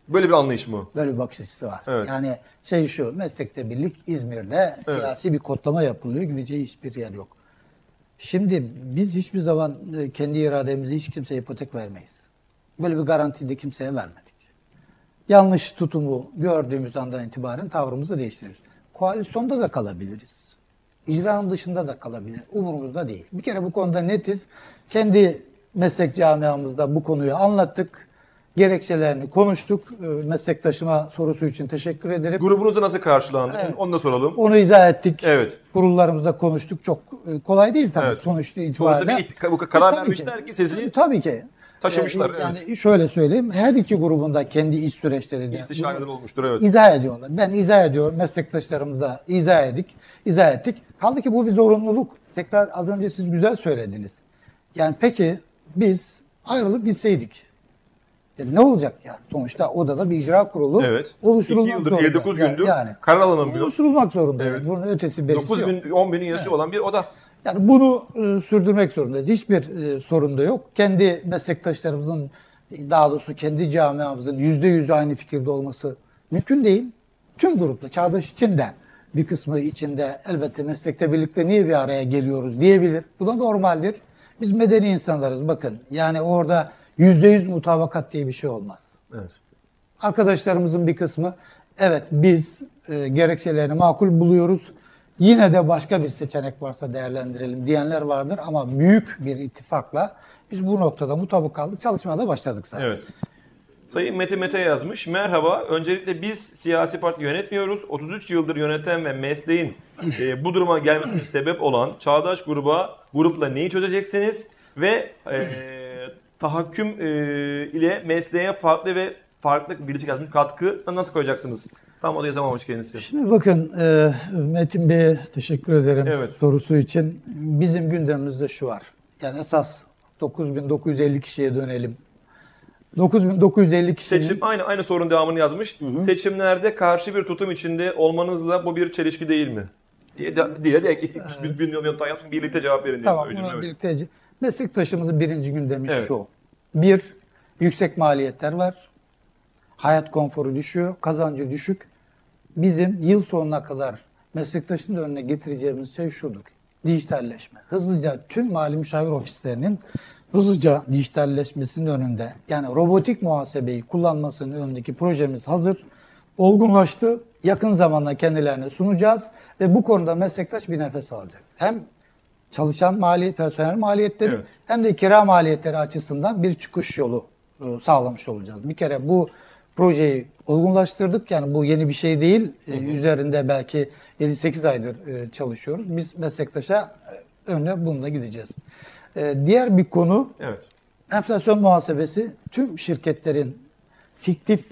Böyle bir anlayış mı? Böyle bir bakış açısı var. Evet. Yani şey şu, meslekte birlik İzmir'de siyasi bir kodlama yapılıyor. Gideceği hiçbir yer yok. Şimdi biz hiçbir zaman e, kendi irademizi hiç kimseye ipotek vermeyiz. Böyle bir garanti de kimseye vermedik. Yanlış tutumu gördüğümüz andan itibaren tavrımızı değiştiririz. Koalisyonda da kalabiliriz. İcranın dışında da kalabiliriz. Umurumuzda değil. Bir kere bu konuda netiz. Kendi meslek camiamızda bu konuyu anlattık. Gerekçelerini konuştuk. E, Meslektaşıma sorusu için teşekkür ederim. Grubunuzda nasıl karşılandı? Onu da soralım. Onu izah ettik. Evet. Kurullarımızda konuştuk. Çok e, kolay değil tabii Evet. sonuçta Sonuçta itibariyle. bir it- bu karar Tabii vermişler ki sizi E, Tabii ki. taşımışlar, E, Yani evet. şöyle söyleyeyim. Her iki grubunda kendi iş süreçlerini istişareler olmuştur. Evet. izah ediyorlar. Ben izah ediyorum. Meslektaşlarımız da izah edik. izah ettik. Kaldı ki bu bir zorunluluk. Tekrar az önce siz güzel söylediniz. Yani peki biz ayrılıp gitseydik. Ya ne olacak yani? Sonuçta odada bir icra kurulu Evet. oluşturulmak 2 yıldır, zorunda. 59 Yani- gündür Yani, karar alamıyor. oluşturulmak zorunda. Evet. Bunun ötesi berisi 9 yok. bin, 10 bin üyesi olan bir oda. Yani bunu e, sürdürmek zorundayız. Hiçbir e, sorun da yok. Kendi meslektaşlarımızın daha doğrusu kendi camiamızın yüzde yüz aynı fikirde olması mümkün değil. Tüm grupta, Çağdaş içinden bir kısmı içinde elbette meslekte birlikte niye bir araya geliyoruz diyebilir. Bu da normaldir. Biz medeni insanlarız bakın. Yani orada yüzde yüz mutabakat diye bir şey olmaz. Evet. Arkadaşlarımızın bir kısmı evet biz e, gerekçelerini makul buluyoruz. Yine de başka bir seçenek varsa değerlendirelim diyenler vardır ama büyük bir ittifakla biz bu noktada mutabık kaldık. Çalışmaya da başladık zaten. Evet. Sayın Mete Mete yazmış. Merhaba. Öncelikle biz siyasi parti yönetmiyoruz. 33 yıldır yöneten ve mesleğin e, bu duruma gelmesine sebep olan Çağdaş gruba grupla neyi çözeceksiniz ve e, tahakküm e, ile mesleğe farklı ve farklı birleşik yazmış katkı nasıl koyacaksınız? Tam o da yazamamış kendisi. Şimdi bakın e, Metin Bey'e teşekkür ederim Evet. sorusu için. Bizim gündemimizde şu var. Yani esas 9950 kişiye dönelim. 9950 kişinin Seçim aynı aynı sorunun devamını yazmış. Seçimlerde karşı bir tutum içinde olmanızla bu bir çelişki değil mi? diye de, diye de bir milyon daha yazsın birlikte cevap verin diye. Tamam, buna evet. birlikte meslektaşımızın birinci gündemi Evet. şu. Bir, yüksek maliyetler var. Hayat konforu düşüyor, kazancı düşük. Bizim yıl sonuna kadar meslektaşın önüne getireceğimiz şey şudur. Dijitalleşme. Hızlıca tüm mali müşavir ofislerinin hızlıca dijitalleşmesinin önünde yani robotik muhasebeyi kullanmasının önündeki projemiz hazır. Olgunlaştı. Yakın zamanda kendilerine sunacağız ve bu konuda meslektaş bir nefes alacak. Hem çalışan mali, personel maliyetleri Evet. hem de kira maliyetleri açısından bir çıkış yolu e, sağlamış olacağız. Bir kere bu projeyi olgunlaştırdık. Yani bu yeni bir şey değil. E, Üzerinde belki 7-8 aydır e, çalışıyoruz. Biz meslektaşa önüne bununla gideceğiz. E, Diğer bir konu Evet. enflasyon muhasebesi. Tüm şirketlerin fiktif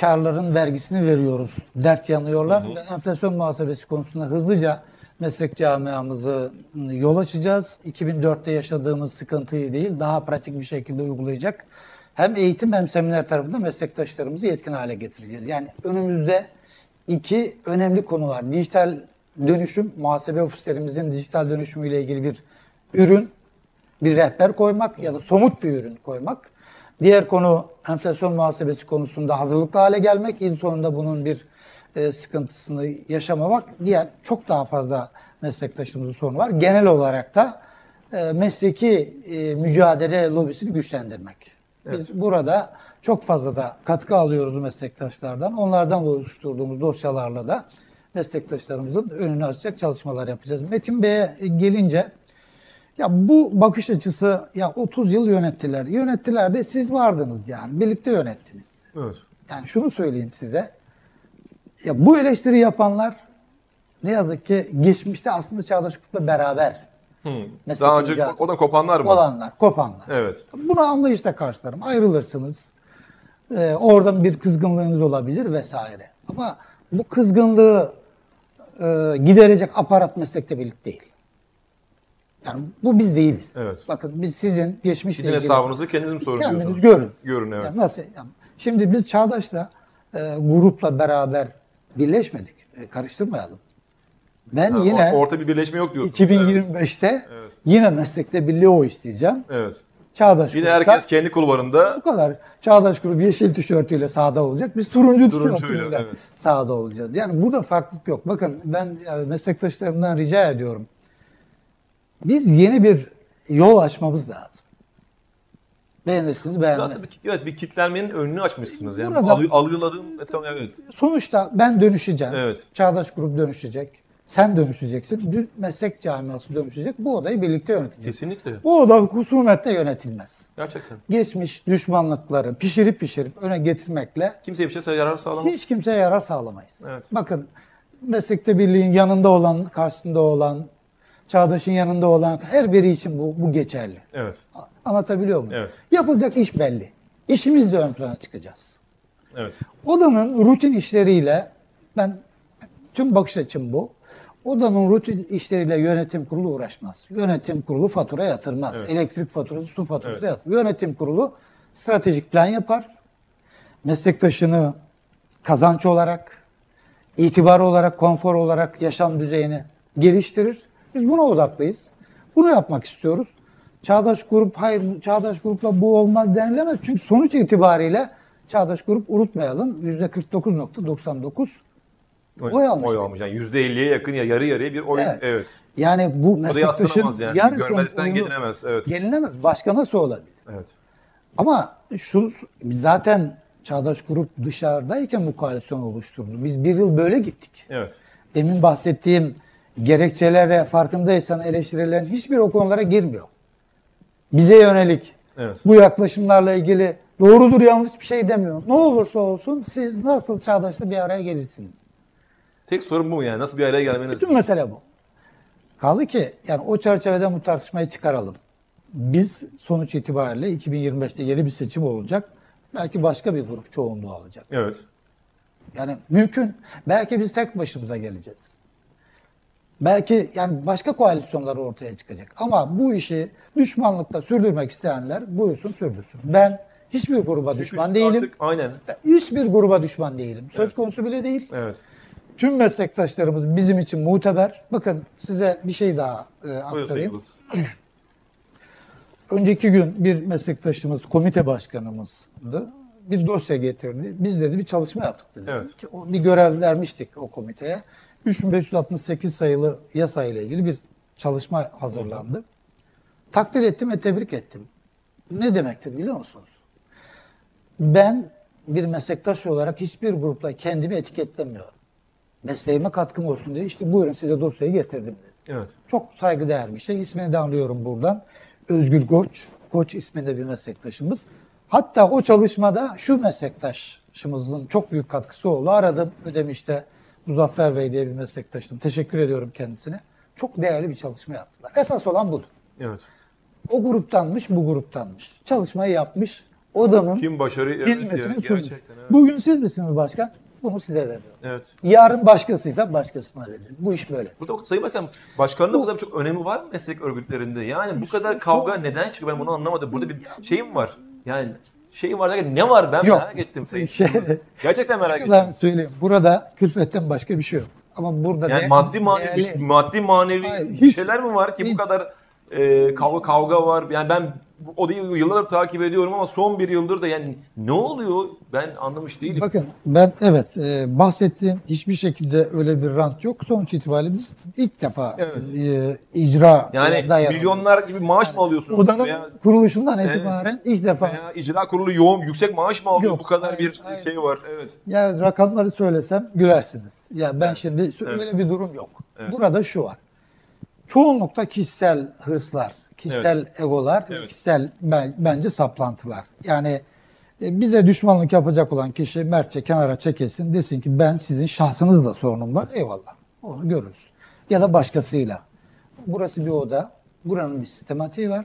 karların vergisini veriyoruz. Dert yanıyorlar ve enflasyon muhasebesi konusunda hızlıca meslek camiamızı yol açacağız. 2004'te yaşadığımız sıkıntıyı değil daha pratik bir şekilde uygulayacak. Hem eğitim hem seminer tarafında meslektaşlarımızı yetkin hale getireceğiz. Yani önümüzde iki önemli konu var. Dijital dönüşüm, muhasebe ofislerimizin dijital dönüşümüyle ilgili bir ürün, bir rehber koymak ya da somut bir ürün koymak. Diğer konu enflasyon muhasebesi konusunda hazırlıklı hale gelmek. En sonunda bunun bir e, sıkıntısını yaşamamak. Diğer çok daha fazla meslektaşımızın sorunu var. Genel olarak da e, mesleki e, mücadele lobisini güçlendirmek. Biz burada çok fazla da katkı alıyoruz meslektaşlardan. Onlardan oluşturduğumuz dosyalarla da meslektaşlarımızın önünü açacak çalışmalar yapacağız. Metin Bey'e gelince ya bu bakış açısı ya 30 yıl yönettiler. Yönettiler de siz vardınız yani. Birlikte yönettiniz. Evet. Yani şunu söyleyeyim size. Ya bu eleştiri yapanlar ne yazık ki geçmişte aslında Çağdaş Hukuk'la beraber Hmm. Meslek Daha önce mücadele- o da kopanlar mı? olanlar, kopanlar. Evet. Buna anlayışla karşılarım. Ayrılırsınız. Ee, oradan bir kızgınlığınız olabilir vesaire. Ama bu kızgınlığı e, giderecek aparat meslekte birlik değil. Yani bu biz değiliz. Evet. Bakın biz sizin geçmişle Gidin ilgili hesabınızı kendiniz mi sorun kendiniz görün. Görün evet. Yani nasıl? yani şimdi biz Çağdaş'la e, grupla beraber birleşmedik. E, karıştırmayalım. Ben Ha, yine or- orta bir birleşme yok diyorsunuz. 2025'te Evet. yine meslekte birliği o isteyeceğim. Evet. Çağdaş Yine grupta herkes kendi kulvarında bu kadar. Çağdaş grubu yeşil tişörtüyle sahada olacak. Biz turuncu tişörtüyle evet. sahada olacağız. Yani burada farklılık yok. Bakın ben yani meslektaşlarımdan rica ediyorum. Biz yeni bir yol açmamız lazım. Beğenirsiniz, beğenmezsiniz. aslında bir, evet, bir kitlenmenin önünü açmışsınız. Yani Burada- algıladığım e, tamam evet. Sonuçta ben dönüşeceğim. Evet. Çağdaş grup dönüşecek. Sen dönüşeceksin. Meslek camiası dönüşecek. Bu odayı birlikte yöneteceğiz. Kesinlikle. Bu oda husumette yönetilmez. Gerçekten. Geçmiş düşmanlıkları pişirip pişirip öne getirmekle Kimseye bir şey yarar sağlamaz. hiç kimseye yarar sağlamayız. Evet. Bakın meslekte birliğin yanında olan, karşısında olan, çağdaşın yanında olan her biri için bu, bu geçerli. Evet. Anlatabiliyor muyum? Evet. Yapılacak iş belli. İşimizle ön plana çıkacağız. Evet. Odanın rutin işleriyle ben tüm bakış açım bu. Odanın rutin işleriyle yönetim kurulu uğraşmaz. Yönetim kurulu fatura yatırmaz. Evet. Elektrik faturası, su faturası Evet. yatırmaz. Yönetim kurulu stratejik plan yapar. Meslektaşını kazanç olarak, itibar olarak, konfor olarak yaşam düzeyini geliştirir. Biz buna odaklıyız. Bunu yapmak istiyoruz. Çağdaş grup, hayır Çağdaş grupla bu olmaz denilemez. Çünkü sonuç itibariyle Çağdaş grup unutmayalım %49.99 oy almış. Oy almış. Yani %50'ye yakın ya yarı yarıya bir oy. Evet. Evet. Yani bu meslektaşın yani. yarısının Görmezden gelinemez. Evet. gelinemez. Başka nasıl olabilir? Evet. Ama şu zaten Çağdaş Grup dışarıdayken bu koalisyon oluşturdu. Biz bir yıl böyle gittik. Evet. Demin bahsettiğim gerekçelere farkındaysan eleştirilerin hiçbir o konulara girmiyor. Bize yönelik Evet. bu yaklaşımlarla ilgili doğrudur yanlış bir şey demiyor. Ne olursa olsun siz nasıl Çağdaş'la bir araya gelirsiniz. Tek sorun bu mu yani? Nasıl bir araya gelmeniz? Bütün mesele bu. Kaldı ki yani o çerçeveden bu tartışmayı çıkaralım. Biz sonuç itibariyle 2025'te yeni bir seçim olacak. Belki başka bir grup çoğunluğu alacak. Evet. Yani mümkün. Belki biz tek başımıza geleceğiz. Belki yani başka koalisyonlar ortaya çıkacak. Ama bu işi düşmanlıkla sürdürmek isteyenler buyursun sürdürsün. Ben hiçbir gruba Çünkü düşman değilim. Artık, aynen. Hiçbir gruba düşman değilim. Söz konusu bile değil. Evet. Tüm meslektaşlarımız bizim için muteber. Bakın size bir şey daha e, aktarayım. Önceki gün bir meslektaşımız, komite başkanımızdı. Bir dosya getirdi. Biz dedi bir çalışma yaptık dedi. Evet. Bir görev vermiştik o komiteye. 3568 sayılı yasa ile ilgili bir çalışma hazırlandı. Takdir ettim ve tebrik ettim. Ne demektir biliyor musunuz? Ben bir meslektaş olarak hiçbir grupla kendimi etiketlemiyorum. Mesleğime katkım olsun diye işte buyurun size dosyayı getirdim dedi. Evet. Çok saygıdeğer bir şey. İsmini de anlıyorum buradan. Özgül Koç. Koç isminde bir meslektaşımız. Hatta o çalışmada şu meslektaşımızın çok büyük katkısı oldu. Aradım ödemişte Muzaffer Bey diye bir meslektaşım. Teşekkür ediyorum kendisine. Çok değerli bir çalışma yaptılar. Esas olan budur. Evet. O gruptanmış, bu gruptanmış. Çalışmayı yapmış. Odanın Kim başarı evet hizmetini ya, sunmuş. gerçekten evet. Bugün siz misiniz başkan? Bunu size veriyorum. Evet. Yarın başkasıysa başkasına veririm. Bu iş böyle. Burada Sayın Bakan, başkanın da bu kadar çok önemi var mı meslek örgütlerinde? Yani bu kadar kavga neden çıkıyor ben bunu anlamadım. Burada bir şeyim var. Yani şey var derken ne var ben Yok. merak ettim Sayın Şey-. Gerçekten merak ettim. söyleyeyim. Burada külfetten başka bir şey yok. Ama burada Yani de- maddi manevi değerli- maddi manevi Hayır, hiç- şeyler mi var ki bu hiç. kadar e, kavga kavga var? Yani ben odayı yıllardır takip ediyorum ama son bir yıldır da yani ne oluyor ben anlamış değilim. Bakın ben evet e, bahsettiğim hiçbir şekilde öyle bir rant yok. Sonuç itibariyle biz ilk defa Evet. e, icra yani dayanıyor. milyonlar gibi maaş mı alıyorsunuz? Odanın veya, kuruluşundan Evet. itibaren ilk defa veya icra kurulu yoğun yüksek maaş mı alıyor? Yok, bu kadar hayır, bir hayır. şey var. Evet. ya rakamları söylesem gülersiniz. Ya ben şimdi öyle bir durum yok. Evet. Burada şu var. Çoğunlukta kişisel hırslar, kişisel egolar, Evet. kişisel ben- bence saplantılar. Yani e, bize düşmanlık yapacak olan kişi mertçe kenara çekilsin desin ki ben sizin şahsınızla sorunum var. Eyvallah. Onu görürüz. Ya da başkasıyla. Burası bir oda. Buranın bir sistematiği var.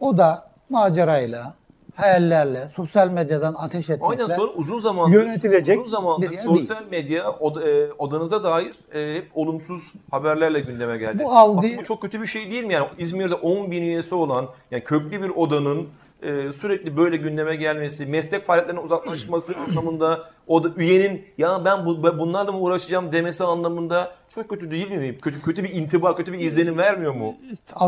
O da macerayla, hayallerle, sosyal medyadan ateş etmekle Aynen sonra uzun zamandır yönetilecek uzun zamandır bir sosyal medya oda, e, odanıza dair e, hep olumsuz haberlerle gündeme geldi. Bu algı- Aslında bu çok kötü bir şey değil mi? Yani İzmir'de 10 bin üyesi olan yani köklü bir odanın e, sürekli böyle gündeme gelmesi, meslek faaliyetlerine uzaklaşması anlamında o da üyenin ya ben bu, bunlarla mı uğraşacağım demesi anlamında çok kötü değil mi? Kötü kötü bir intiba, kötü bir izlenim vermiyor mu?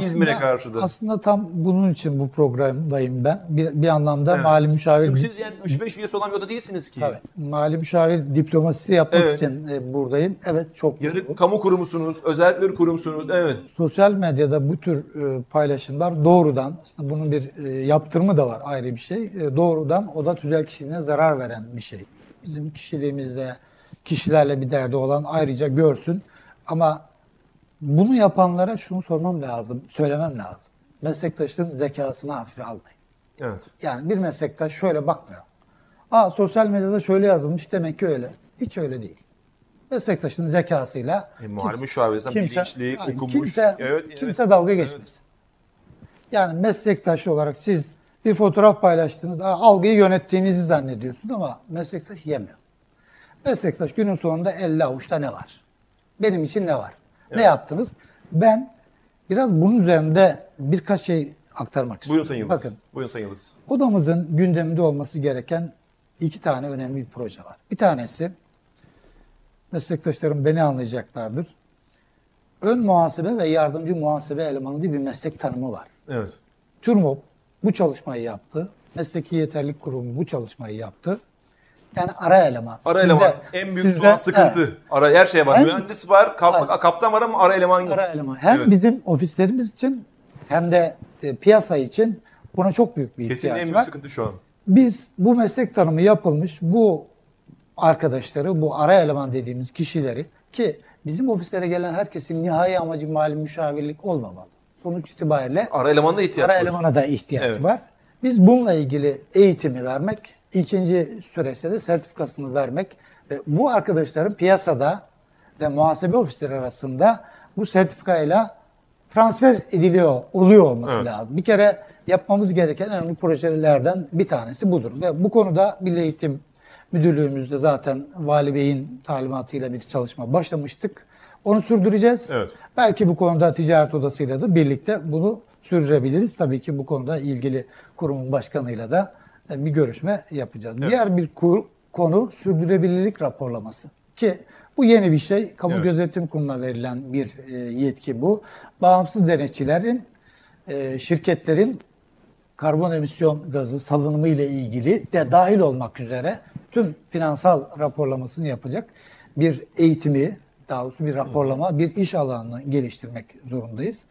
İzmir'e karşı da. Aslında tam bunun için bu programdayım ben. Bir, bir anlamda Evet. mali müşavir Çünkü siz yani 3-5 üyesi olan bir oda değilsiniz ki. Tabii. Mali müşavir diplomasisi yapmak Evet. için e, buradayım. Evet çok Yarı kamu kurumusunuz, özel bir kurumsunuz. Evet. Sosyal medyada bu tür e, paylaşımlar doğrudan aslında bunun bir e, yaptırımı da var ayrı bir şey. E, doğrudan oda tüzel kişiliğine zarar veren bir şey. Bizim kişiliğimizde kişilerle bir derdi olan ayrıca görsün. Ama bunu yapanlara şunu sormam lazım, söylemem lazım. Meslektaşın zekasını hafife almayın. Evet. Yani bir meslektaş şöyle bakmıyor. Aa sosyal medyada şöyle yazılmış demek ki öyle. Hiç öyle değil. Meslektaşın zekasıyla E, mali müşavir insan bilinçli, yani okumuş. Kimse, evet, evet. kimse dalga geçmesin. Yani meslektaş olarak siz bir fotoğraf paylaştınız, aa, algıyı yönettiğinizi zannediyorsun ama meslektaş yemiyor. Meslektaş günün sonunda elle avuçta ne var? Benim için ne var? Ne yaptınız? Ben biraz bunun üzerinde birkaç şey aktarmak Buyurun istiyorum. Sayın Yıldız. Bakın Buyurun Sayın Yıldız. Odamızın gündeminde olması gereken iki tane önemli bir proje var. Bir tanesi, meslektaşlarım beni anlayacaklardır. Ön muhasebe ve yardımcı muhasebe elemanı diye bir meslek tanımı var. Evet. TÜRMOP bu çalışmayı yaptı. Mesleki Yeterlik Kurumu bu çalışmayı yaptı. Yani ara eleman. Ara Sizde- eleman en büyük sizde- an sıkıntı. evet, Ara her şey var. Hem- Mühendis var, kap- kaptan var ama ara eleman yok. ara eleman. Hem Evet. bizim ofislerimiz için hem de e, piyasa için buna çok büyük bir Kesin en ihtiyaç büyük var. sıkıntı şu an. Biz bu meslek tanımı yapılmış bu arkadaşları, bu ara eleman dediğimiz kişileri ki bizim ofislere gelen herkesin nihai amacı mali müşavirlik olmamalı. Sonuç itibariyle Ara elemana ihtiyaç ara var. elemana da ihtiyaç Evet. var. Biz bununla ilgili eğitimi vermek, ikinci süreçte de sertifikasını vermek ve bu arkadaşların piyasada ve muhasebe ofisleri arasında bu sertifikayla transfer ediliyor, oluyor olması Evet. lazım. Bir kere yapmamız gereken en önemli projelerden bir tanesi budur. Ve bu konuda Milli Eğitim Müdürlüğümüzde zaten Vali Bey'in talimatıyla bir çalışma başlamıştık. Onu sürdüreceğiz. Evet. Belki bu konuda ticaret odasıyla da birlikte bunu sürdürebiliriz. Tabii ki bu konuda ilgili kurumun başkanıyla da e, bir görüşme yapacağız. Diğer bir kur- konu sürdürülebilirlik raporlaması. Ki bu yeni bir şey. Kamu Evet. Gözetim Kurulu'na verilen bir e, yetki bu. Bağımsız denetçilerin, e, şirketlerin karbon emisyon gazı salınımı ile ilgili de dahil olmak üzere tüm finansal raporlamasını yapacak bir eğitimi, daha doğrusu bir raporlama, bir iş alanını geliştirmek zorundayız.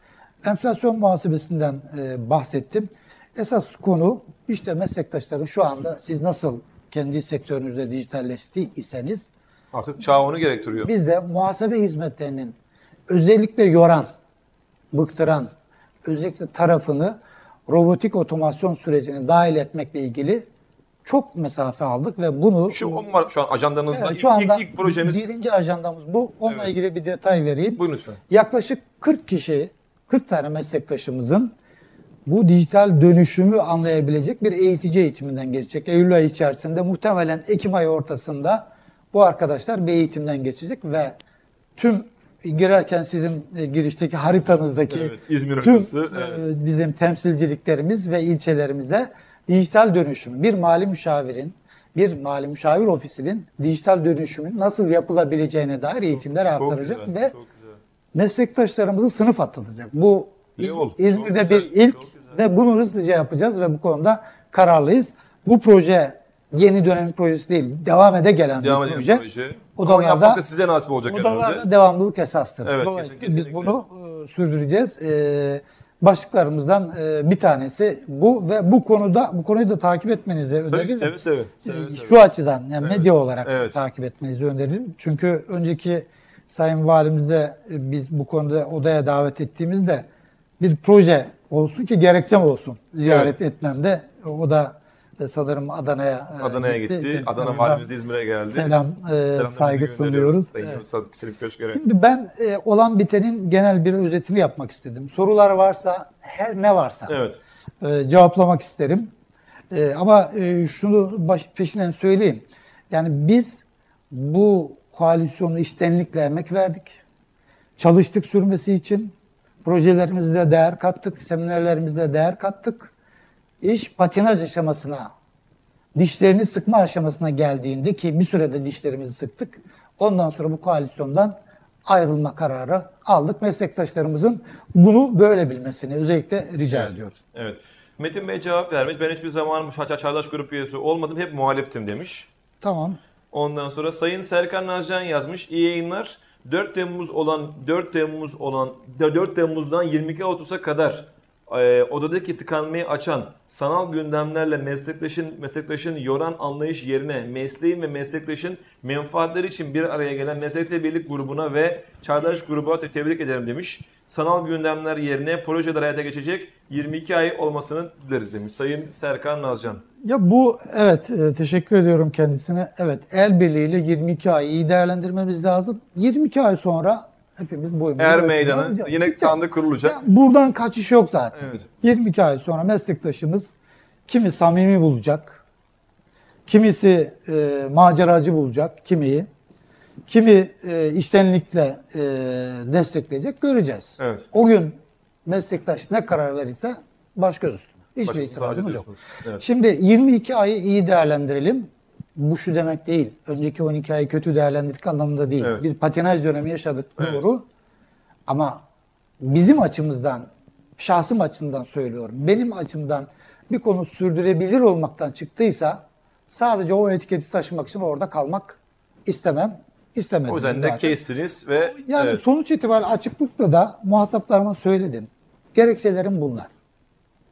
Enflasyon muhasebesinden e, bahsettim. Esas konu işte meslektaşların şu anda siz nasıl kendi sektörünüzde dijitalleştiyseniz Artık çağ onu gerektiriyor. biz de muhasebe hizmetlerinin özellikle yoran, bıktıran, özellikle tarafını robotik otomasyon sürecine dahil etmekle ilgili çok mesafe aldık ve bunu Şu var şu an ajandanızda. Evet, ilk, şu anda ilk, ilk projeniz. birinci ajandamız bu. Onunla Evet. ilgili bir detay vereyim. Buyurun lütfen. Yaklaşık 40 kişi, 40 tane meslektaşımızın bu dijital dönüşümü anlayabilecek bir eğitici eğitiminden geçecek. Eylül ayı içerisinde muhtemelen Ekim ayı ortasında bu arkadaşlar bir eğitimden geçecek ve tüm girerken sizin e, girişteki haritanızdaki Evet, İzmir tüm haritası, e, evet. bizim temsilciliklerimiz ve ilçelerimize dijital dönüşüm, bir mali müşavirin, bir mali müşavir ofisinin dijital dönüşümün nasıl yapılabileceğine dair eğitimler Çok aktaracak güzel, ve çok güzel. meslektaşlarımızı sınıf atılacak. Bu İz-. İzmir'de Çok bir güzel, ilk ve bunu hızlıca yapacağız ve bu konuda kararlıyız. Bu proje yeni dönem projesi değil, devam ede gelen Devam bir proje. proje. Odalarda- Ama size nasip olacak Odalarda herhalde. devamlılık esastır. Evet, Dolayısıyla kesin- biz kesinlikle. bunu e, sürdüreceğiz. E, başlıklarımızdan e, bir tanesi bu ve bu konuda bu konuyu da takip etmenizi Tabii öneririm. seve seve. seve, E, seve. Şu açıdan yani medya olarak Evet. takip etmenizi öneririm. Çünkü önceki Sayın Valimizde e, biz bu konuda odaya davet ettiğimizde bir proje olsun ki gerekçem olsun ziyaret etmemde. O da e, sanırım Adana'ya e, Adana'ya gitti. Kendisine Adana valimiz İzmir'e geldi. Selam, e, saygı sunuyoruz. Sayın Evet. Sadık Selim Köşker'e. Şimdi ben e, olan bitenin genel bir özetini yapmak istedim. Sorular varsa, her ne varsa Evet. e, cevaplamak isterim. E, ama e, şunu baş, peşinden söyleyeyim. Yani biz bu koalisyonu iştenlikle emek verdik. Çalıştık sürmesi için. Projelerimizde değer kattık, seminerlerimizde değer kattık. İş patinaj aşamasına, dişlerini sıkma aşamasına geldiğinde ki bir sürede dişlerimizi sıktık. Ondan sonra bu koalisyondan ayrılma kararı aldık. Meslektaşlarımızın bunu böyle bilmesini özellikle rica Evet. ediyorum. Evet. Metin Bey cevap vermiş. Ben hiçbir zaman bu Çağ- Çağdaş Grup üyesi olmadım. Hep muhaliftim demiş. Tamam. Ondan sonra Sayın Serkan Nazcan yazmış. İyi yayınlar. 4 Temmuz olan 4 Temmuz olan 4 Temmuz'dan 22 Ağustos'a kadar e, odadaki tıkanmayı açan sanal gündemlerle meslektaşın meslektaşın yoran anlayış yerine mesleğin ve meslektaşın menfaatleri için bir araya gelen Meslekte Birlik grubuna ve Çağdaş gruba te- tebrik ederim demiş. Sanal gündemler yerine projeler hayata geçecek 22 ay olmasını dileriz demiş Sayın Serkan Nazcan. Ya bu evet e, teşekkür ediyorum kendisine. Evet el birliğiyle 22 ay iyi değerlendirmemiz lazım. 22 ay sonra hepimiz boyumuzu Er meydanı yine sandık kurulacak. Ya buradan kaçış yok zaten. Evet. 22 ay sonra meslektaşımız kimi samimi bulacak, kimisi e, maceracı bulacak, kimiyi, kimi e, iştenlikle e, destekleyecek göreceğiz. Evet. O gün meslektaş ne karar verirse baş göz üstüne. Hiçbir itirazımız yok. Evet. Şimdi 22 ayı iyi değerlendirelim. Bu şu demek değil. Önceki 12 ayı kötü değerlendirdik anlamında değil. Evet. Bir patinaj dönemi yaşadık Evet. doğru. Ama bizim açımızdan, şahsım açımdan söylüyorum. Benim açımdan bir konu sürdürebilir olmaktan çıktıysa sadece o etiketi taşımak için orada kalmak istemem. İstemedim. O yüzden de kestiniz ve Yani evet. sonuç itibariyle açıklıkla da muhataplarıma söyledim. Gerekçelerim bunlar.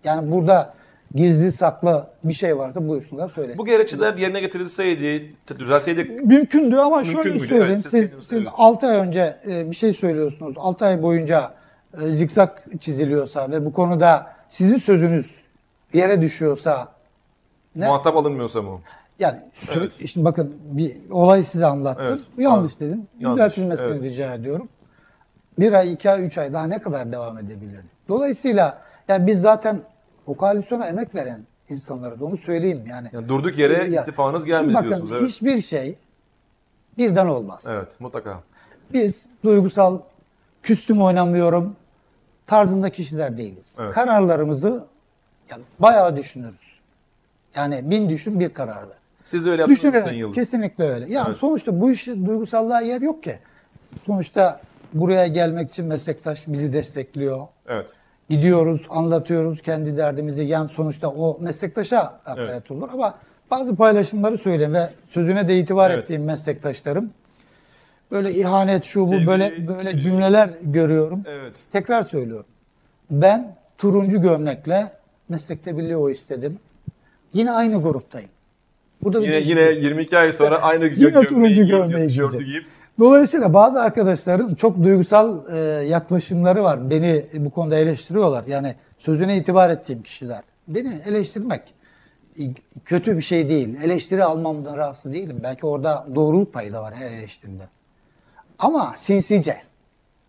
Yani burada gizli saklı bir şey varsa buyursunlar söylesin. bu gerekçeler yerine getirilseydi, düzelseydi Mümkündü ama Mümkün şöyle müydü? söyleyeyim. Evet, siz siz, siz evet. 6 ay önce e, bir şey söylüyorsunuz. 6 ay boyunca e, zikzak çiziliyorsa ve bu konuda sizin sözünüz yere düşüyorsa ne? muhatap alınmıyorsa mı? Yani sö- Evet. şimdi bakın bir olay size anlattım. Evet. Yanlış dedim. Düzeltilmesini evet. rica ediyorum. Bir ay, iki ay, üç ay daha ne kadar devam edebilir? Dolayısıyla yani biz zaten o koalisyona emek veren insanlarız. Onu söyleyeyim yani. Yani durduk yere Ya, istifanız gelmedi bakın, diyorsunuz. Evet. hiçbir şey birden olmaz. evet, mutlaka. Biz duygusal küstüm oynamıyorum tarzında kişiler değiliz. Evet. Kararlarımızı yani bayağı düşünürüz. Yani bin düşün bir karar ver. Siz de öyle yaptınız Sayın Düşünerek Yıldız. kesinlikle öyle. Yani Evet. sonuçta bu işin duygusallığa yer yok ki. Sonuçta buraya gelmek için meslektaş bizi destekliyor. Evet. Gidiyoruz, anlatıyoruz kendi derdimizi. Yani sonuçta o meslektaşa hakaret olur ama bazı paylaşımları söyleyeyim ve sözüne de itibar Evet. ettiğim meslektaşlarım böyle ihanet şu bu Sevgili- böyle böyle cümleler görüyorum. Evet. Tekrar söylüyorum. Ben turuncu gömlekle meslekte birliği o istedim. Yine aynı gruptayım. Burada Yine yine 22 ay sonra aynı Yine gö- turuncu gömleği giyip, Dolayısıyla bazı arkadaşların çok duygusal e, yaklaşımları var. Beni bu konuda eleştiriyorlar. Yani sözüne itibar ettiğim kişiler. Beni eleştirmek kötü bir şey değil. Eleştiri almamdan rahatsız değilim. Belki orada doğruluk payı da var her eleştiride. Ama sinsice,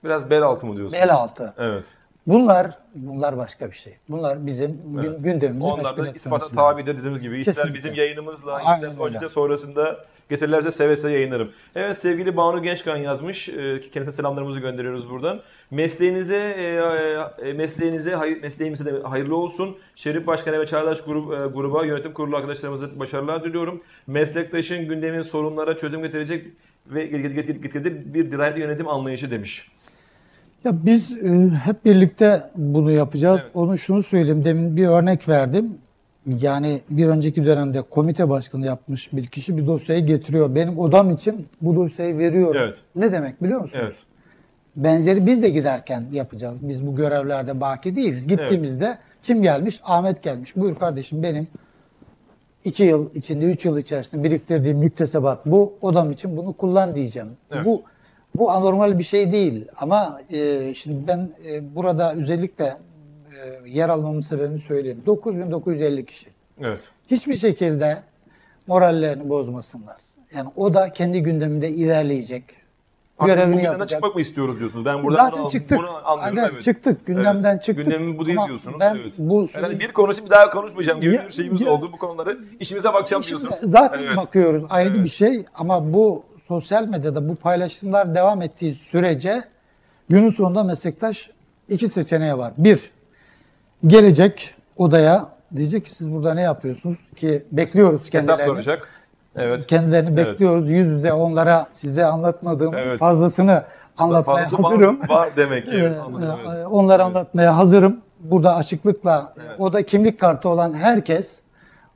biraz bel altı mı diyorsunuz? bel altı. Evet. Bunlar bunlar başka bir şey. Bunlar bizim gün- gündemimizi Onlar meşgul da ispata tabidir dediğimiz gibi. İster Kesinlikle. bizim yayınımızla, Aynen ister öyle. sonrasında getirirlerse seve seve yayınlarım. Evet sevgili Banu Gençkan yazmış. Ee, Kendisine selamlarımızı gönderiyoruz buradan. Mesleğinize e, e, mesleğinize hayır, mesleğimize de hayırlı olsun. Şerif Başkanı ve Çağdaş grup, e, gruba yönetim kurulu arkadaşlarımıza başarılar diliyorum. Meslektaşın gündemin sorunlara çözüm getirecek ve getirecek bir dirayetli yönetim anlayışı demiş. Ya biz e, hep birlikte bunu yapacağız. Evet. Onu şunu söyleyeyim. Demin bir örnek verdim. Yani bir önceki dönemde komite başkanı yapmış bir kişi bir dosyayı getiriyor. Benim odam için bu dosyayı veriyorum. Evet. Ne demek biliyor musunuz? Evet. Benzeri biz de giderken yapacağız. Biz bu görevlerde baki değiliz. Gittiğimizde kim gelmiş? Ahmet gelmiş. Buyur kardeşim benim iki yıl içinde, üç yıl içerisinde biriktirdiğim müktesebat bu. Odam için bunu kullan diyeceğim. Evet. Bu bu anormal bir şey değil. Ama e, şimdi ben e, burada özellikle yer almamın sebebini söyleyeyim. 9950 kişi. Evet. Hiçbir şekilde morallerini bozmasınlar. Yani o da kendi gündeminde ilerleyecek. Artık görevini yapacak. çıkmak mı istiyoruz diyorsunuz? Ben buradan Zaten bunu, çıktık. bunu anlıyorum. Aynen, evet. çıktık. Gündemden Evet. çıktık. Gündemim bu değil Ama diyorsunuz. ben evet. bu Herhalde bir konuşup bir daha konuşmayacağım gibi Ya- bir şeyimiz ya- oldu bu konuları. işimize bakacağım Şimdi diyorsunuz. Zaten Evet. bakıyoruz ayrı Evet. bir şey ama bu sosyal medyada bu paylaşımlar devam ettiği sürece günün sonunda meslektaş iki seçeneği var. Bir, gelecek odaya diyecek ki siz burada ne yapıyorsunuz ki bekliyoruz Hesap kendilerini. soracak. Evet. Kendilerini Evet. bekliyoruz. Yüz yüze onlara size anlatmadığım Evet. fazlasını anlatmaya Fazlası hazırım. var, var demek ki. Ee, Anladım, evet. e, Onları anlatmaya hazırım. Burada açıklıkla Evet. oda kimlik kartı olan herkes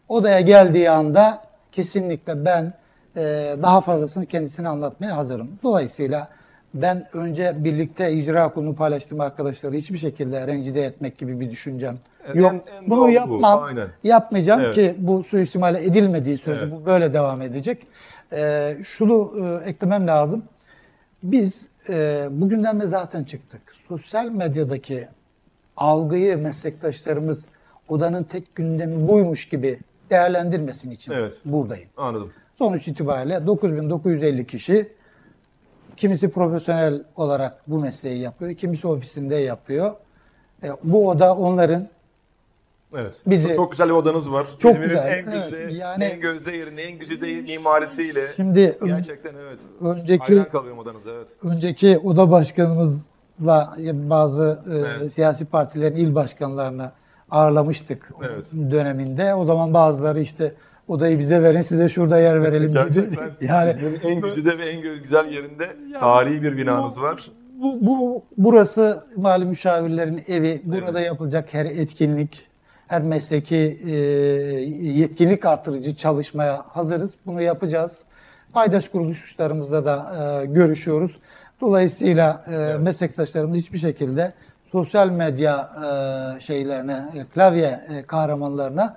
odaya geldiği anda kesinlikle ben e, daha fazlasını kendisine anlatmaya hazırım. Dolayısıyla ben önce birlikte icra kurulu paylaştığım arkadaşları hiçbir şekilde rencide etmek gibi bir düşüncem En- yok. en doğru Bunu bu, yapmam. aynen. Yapmayacağım Evet. ki bu suistimale edilmediği sürece Evet. bu böyle devam edecek. E, şunu e, eklemem lazım. Biz e, bugünden de zaten çıktık. Sosyal medyadaki algıyı meslektaşlarımız odanın tek gündemi buymuş gibi değerlendirmesin için Evet. buradayım. Anladım. Sonuç itibariyle 9950 kişi kimisi profesyonel olarak bu mesleği yapıyor, kimisi ofisinde yapıyor. E, bu oda onların Evet. Bizi- çok güzel bir odanız var. Çok İzmir'in güzel, en güzide, evet. Yani- en gözde yerinde, en güzide mimarisiyle. şimdi Gerçekten evet. önceki Hayran kalıyorum odanıza evet. önceki oda başkanımızla bazı e, Evet. siyasi partilerin il başkanlarını ağırlamıştık o Evet. döneminde. O zaman bazıları işte odayı bize verin size şurada yer verelim. Gerçekten Yani İzmir'in en güzide ve en güzel yerinde tarihi bir binanız var. bu, bu burası mali müşavirlerin evi. Burada yapılacak her etkinlik, her mesleki e, yetkinlik artırıcı çalışmaya hazırız. Bunu yapacağız. Paydaş kuruluşlarımızla da e, görüşüyoruz. Dolayısıyla e, meslektaşlarımız hiçbir şekilde sosyal medya e, şeylerine, e, klavye e, kahramanlarına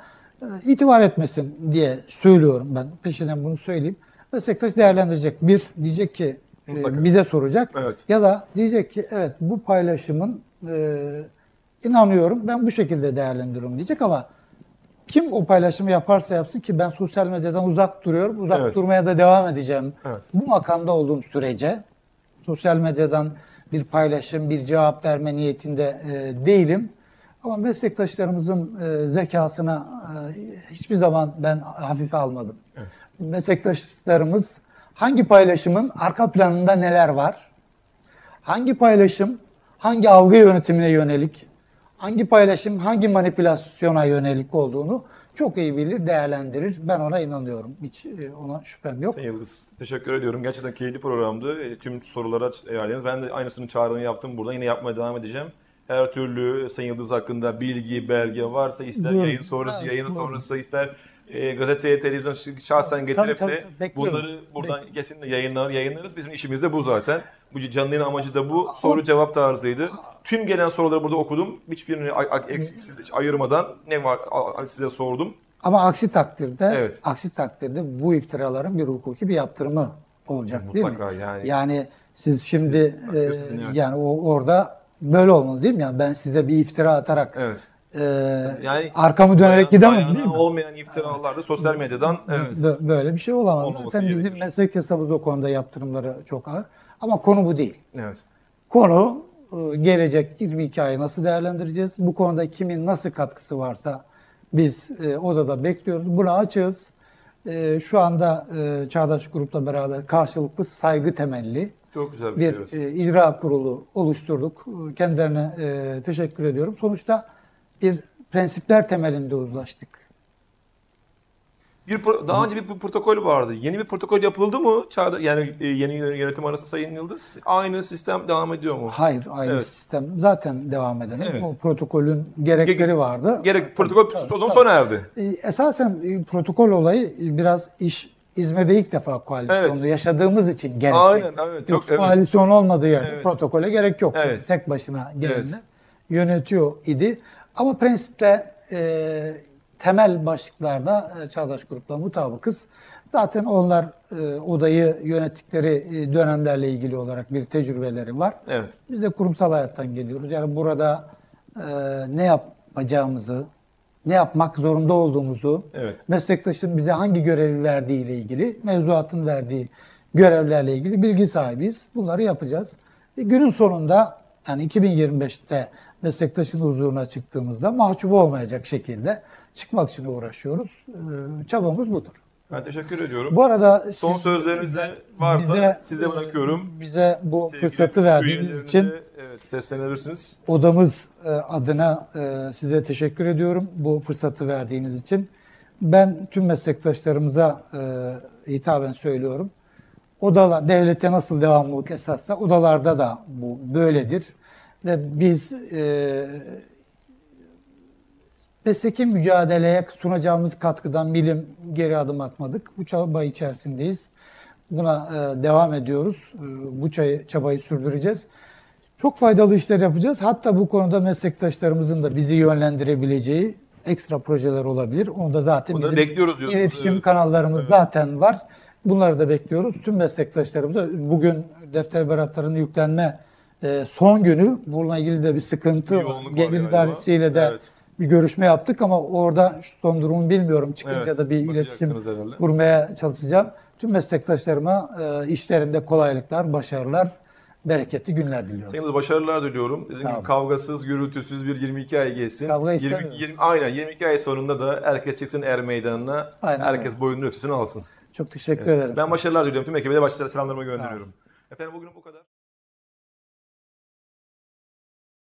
itibar etmesin diye söylüyorum ben. Peşinden bunu söyleyeyim. Meslektaş değerlendirecek. Bir, diyecek ki e, Mutlaka. bize soracak. Evet. Ya da diyecek ki evet bu paylaşımın e, inanıyorum ben bu şekilde değerlendiriyorum diyecek ama kim o paylaşımı yaparsa yapsın ki ben sosyal medyadan uzak duruyorum. Uzak Evet. durmaya da devam edeceğim. Evet. Bu makamda olduğum sürece sosyal medyadan bir paylaşım, bir cevap verme niyetinde e, değilim. Ama meslektaşlarımızın e, zekasına e, hiçbir zaman ben hafife almadım. Evet. Meslektaşlarımız hangi paylaşımın arka planında neler var? Hangi paylaşım hangi algı yönetimine yönelik, hangi paylaşım hangi manipülasyona yönelik olduğunu çok iyi bilir, değerlendirir. Ben ona inanıyorum. Hiç e, ona şüphem yok. Sayın Yıldız, teşekkür ediyorum. Gerçekten keyifli programdı. E, Tüm sorulara ayarladınız. Ben de aynısını çağrını yaptım. Burada yine yapmaya devam edeceğim. Her türlü Sayın Yıldız hakkında bilgi, belge varsa ister Buyurun. yayın sonrası, Ha, yayın sonrası ister e, gazeteye, televizyon şahsen getirip tabii, de tabii. Bekliyoruz. bunları buradan kesinlikle yayınlar, yayınlarız. Bizim işimiz de bu zaten. Bu canlı yayın amacı da bu. Soru cevap tarzıydı. Tüm gelen soruları burada okudum. Hiçbirini eksiksiz hiç ayırmadan ne var size sordum. Ama aksi takdirde, Evet. aksi takdirde bu iftiraların bir hukuki bir yaptırımı olacak değil mi? Mutlaka yani. Yani siz şimdi e, haklısın yani. yani o orada böyle olmalı değil mi? Yani ben size bir iftira atarak Evet. e, Yani arkamı dönerek Bayan- gidemem değil mi? Olmayan iftiralar da sosyal medyadan evet. Bö- Böyle bir şey olamaz. Olmaması Zaten bizim meslek yasamız o konuda yaptırımları çok ağır. Ama konu bu değil. Evet. Konu e, gelecek 22 ayı nasıl değerlendireceğiz? Bu konuda kimin nasıl katkısı varsa biz e, odada bekliyoruz. Buna açığız. E, Şu anda e, Çağdaş Grup'la beraber karşılıklı saygı temelli Çok güzel bir, şey. bir evet. e, icra kurulu oluşturduk. Kendilerine e, teşekkür ediyorum. Sonuçta bir prensipler temelinde uzlaştık. Bir daha önce bir protokol vardı. Yeni bir protokol yapıldı mı? Çağda yani e, yeni yönetim arası Sayın Yıldız. Aynı sistem devam ediyor mu? Hayır, aynı Evet. sistem zaten devam edelim. Evet. O protokolün gerekleri vardı. Gerek protokol o zaman sona erdi. E, Esasen e, protokol olayı biraz iş İzmir'de ilk defa koalisyonda Evet. yaşadığımız için gerekli. Aynen, evet, çok- Yoksa evet. koalisyon olmadığı yerde Evet. protokole gerek yok. Evet. Tek başına gelenler Evet. yönetiyor idi. Ama prensipte e, temel başlıklarda e, Çağdaş Grup'la mutabıkız. Zaten onlar e, odayı yönettikleri e, dönemlerle ilgili olarak bir tecrübeleri var. Evet. Biz de kurumsal hayattan geliyoruz. Yani burada e, ne yapacağımızı, ne yapmak zorunda olduğumuzu, Evet. meslektaşın bize hangi görevi verdiği ile ilgili, mevzuatın verdiği görevlerle ilgili bilgi sahibiyiz. Bunları yapacağız. E, günün sonunda yani 2025'te meslektaşın huzuruna çıktığımızda mahcup olmayacak şekilde çıkmak için uğraşıyoruz. E, çabamız budur. Ben teşekkür ediyorum. Bu arada Son siz- sözleriniz varsa bize, size bırakıyorum. Bize bu Sevgili fırsatı verdiğiniz için evet, seslenebilirsiniz. odamız e, adına e, size teşekkür ediyorum bu fırsatı verdiğiniz için. Ben tüm meslektaşlarımıza e, hitaben söylüyorum. Odalar, devlete nasıl devamlılık esassa odalarda da bu böyledir. Ve biz e, mücadeleye sunacağımız katkıdan bilim geri adım atmadık. Bu çaba içerisindeyiz. Buna devam ediyoruz. Bu çabayı sürdüreceğiz. Çok faydalı işler yapacağız. Hatta bu konuda meslektaşlarımızın da bizi yönlendirebileceği ekstra projeler olabilir. Onu da zaten Bunları bizim bekliyoruz diyorsunuz. iletişim Evet. kanallarımız zaten var. Bunları da bekliyoruz. Tüm meslektaşlarımıza bugün defter beratlarının yüklenme e, son günü. Bununla ilgili de bir sıkıntı Bir Gelir galiba. idaresiyle de Evet. bir görüşme yaptık ama orada şu son durumu bilmiyorum. Çıkınca Evet, da bir iletişim herhalde. kurmaya çalışacağım. Tüm meslektaşlarıma e, işlerinde kolaylıklar, başarılar, bereketli günler diliyorum. Senin de başarılar diliyorum. Sağ gibi kavgasız, gürültüsüz bir 22 ay geçsin. Kavga 20, istemiyorum. 20, aynen 22 ay sonunda da herkes çıksın er meydanına. Aynen herkes boyunun ölçüsünü alsın. Çok teşekkür ederim. Ben başarılar diliyorum. Tüm ekibe de başarılar selamlarımı gönderiyorum. Efendim bugün bu kadar.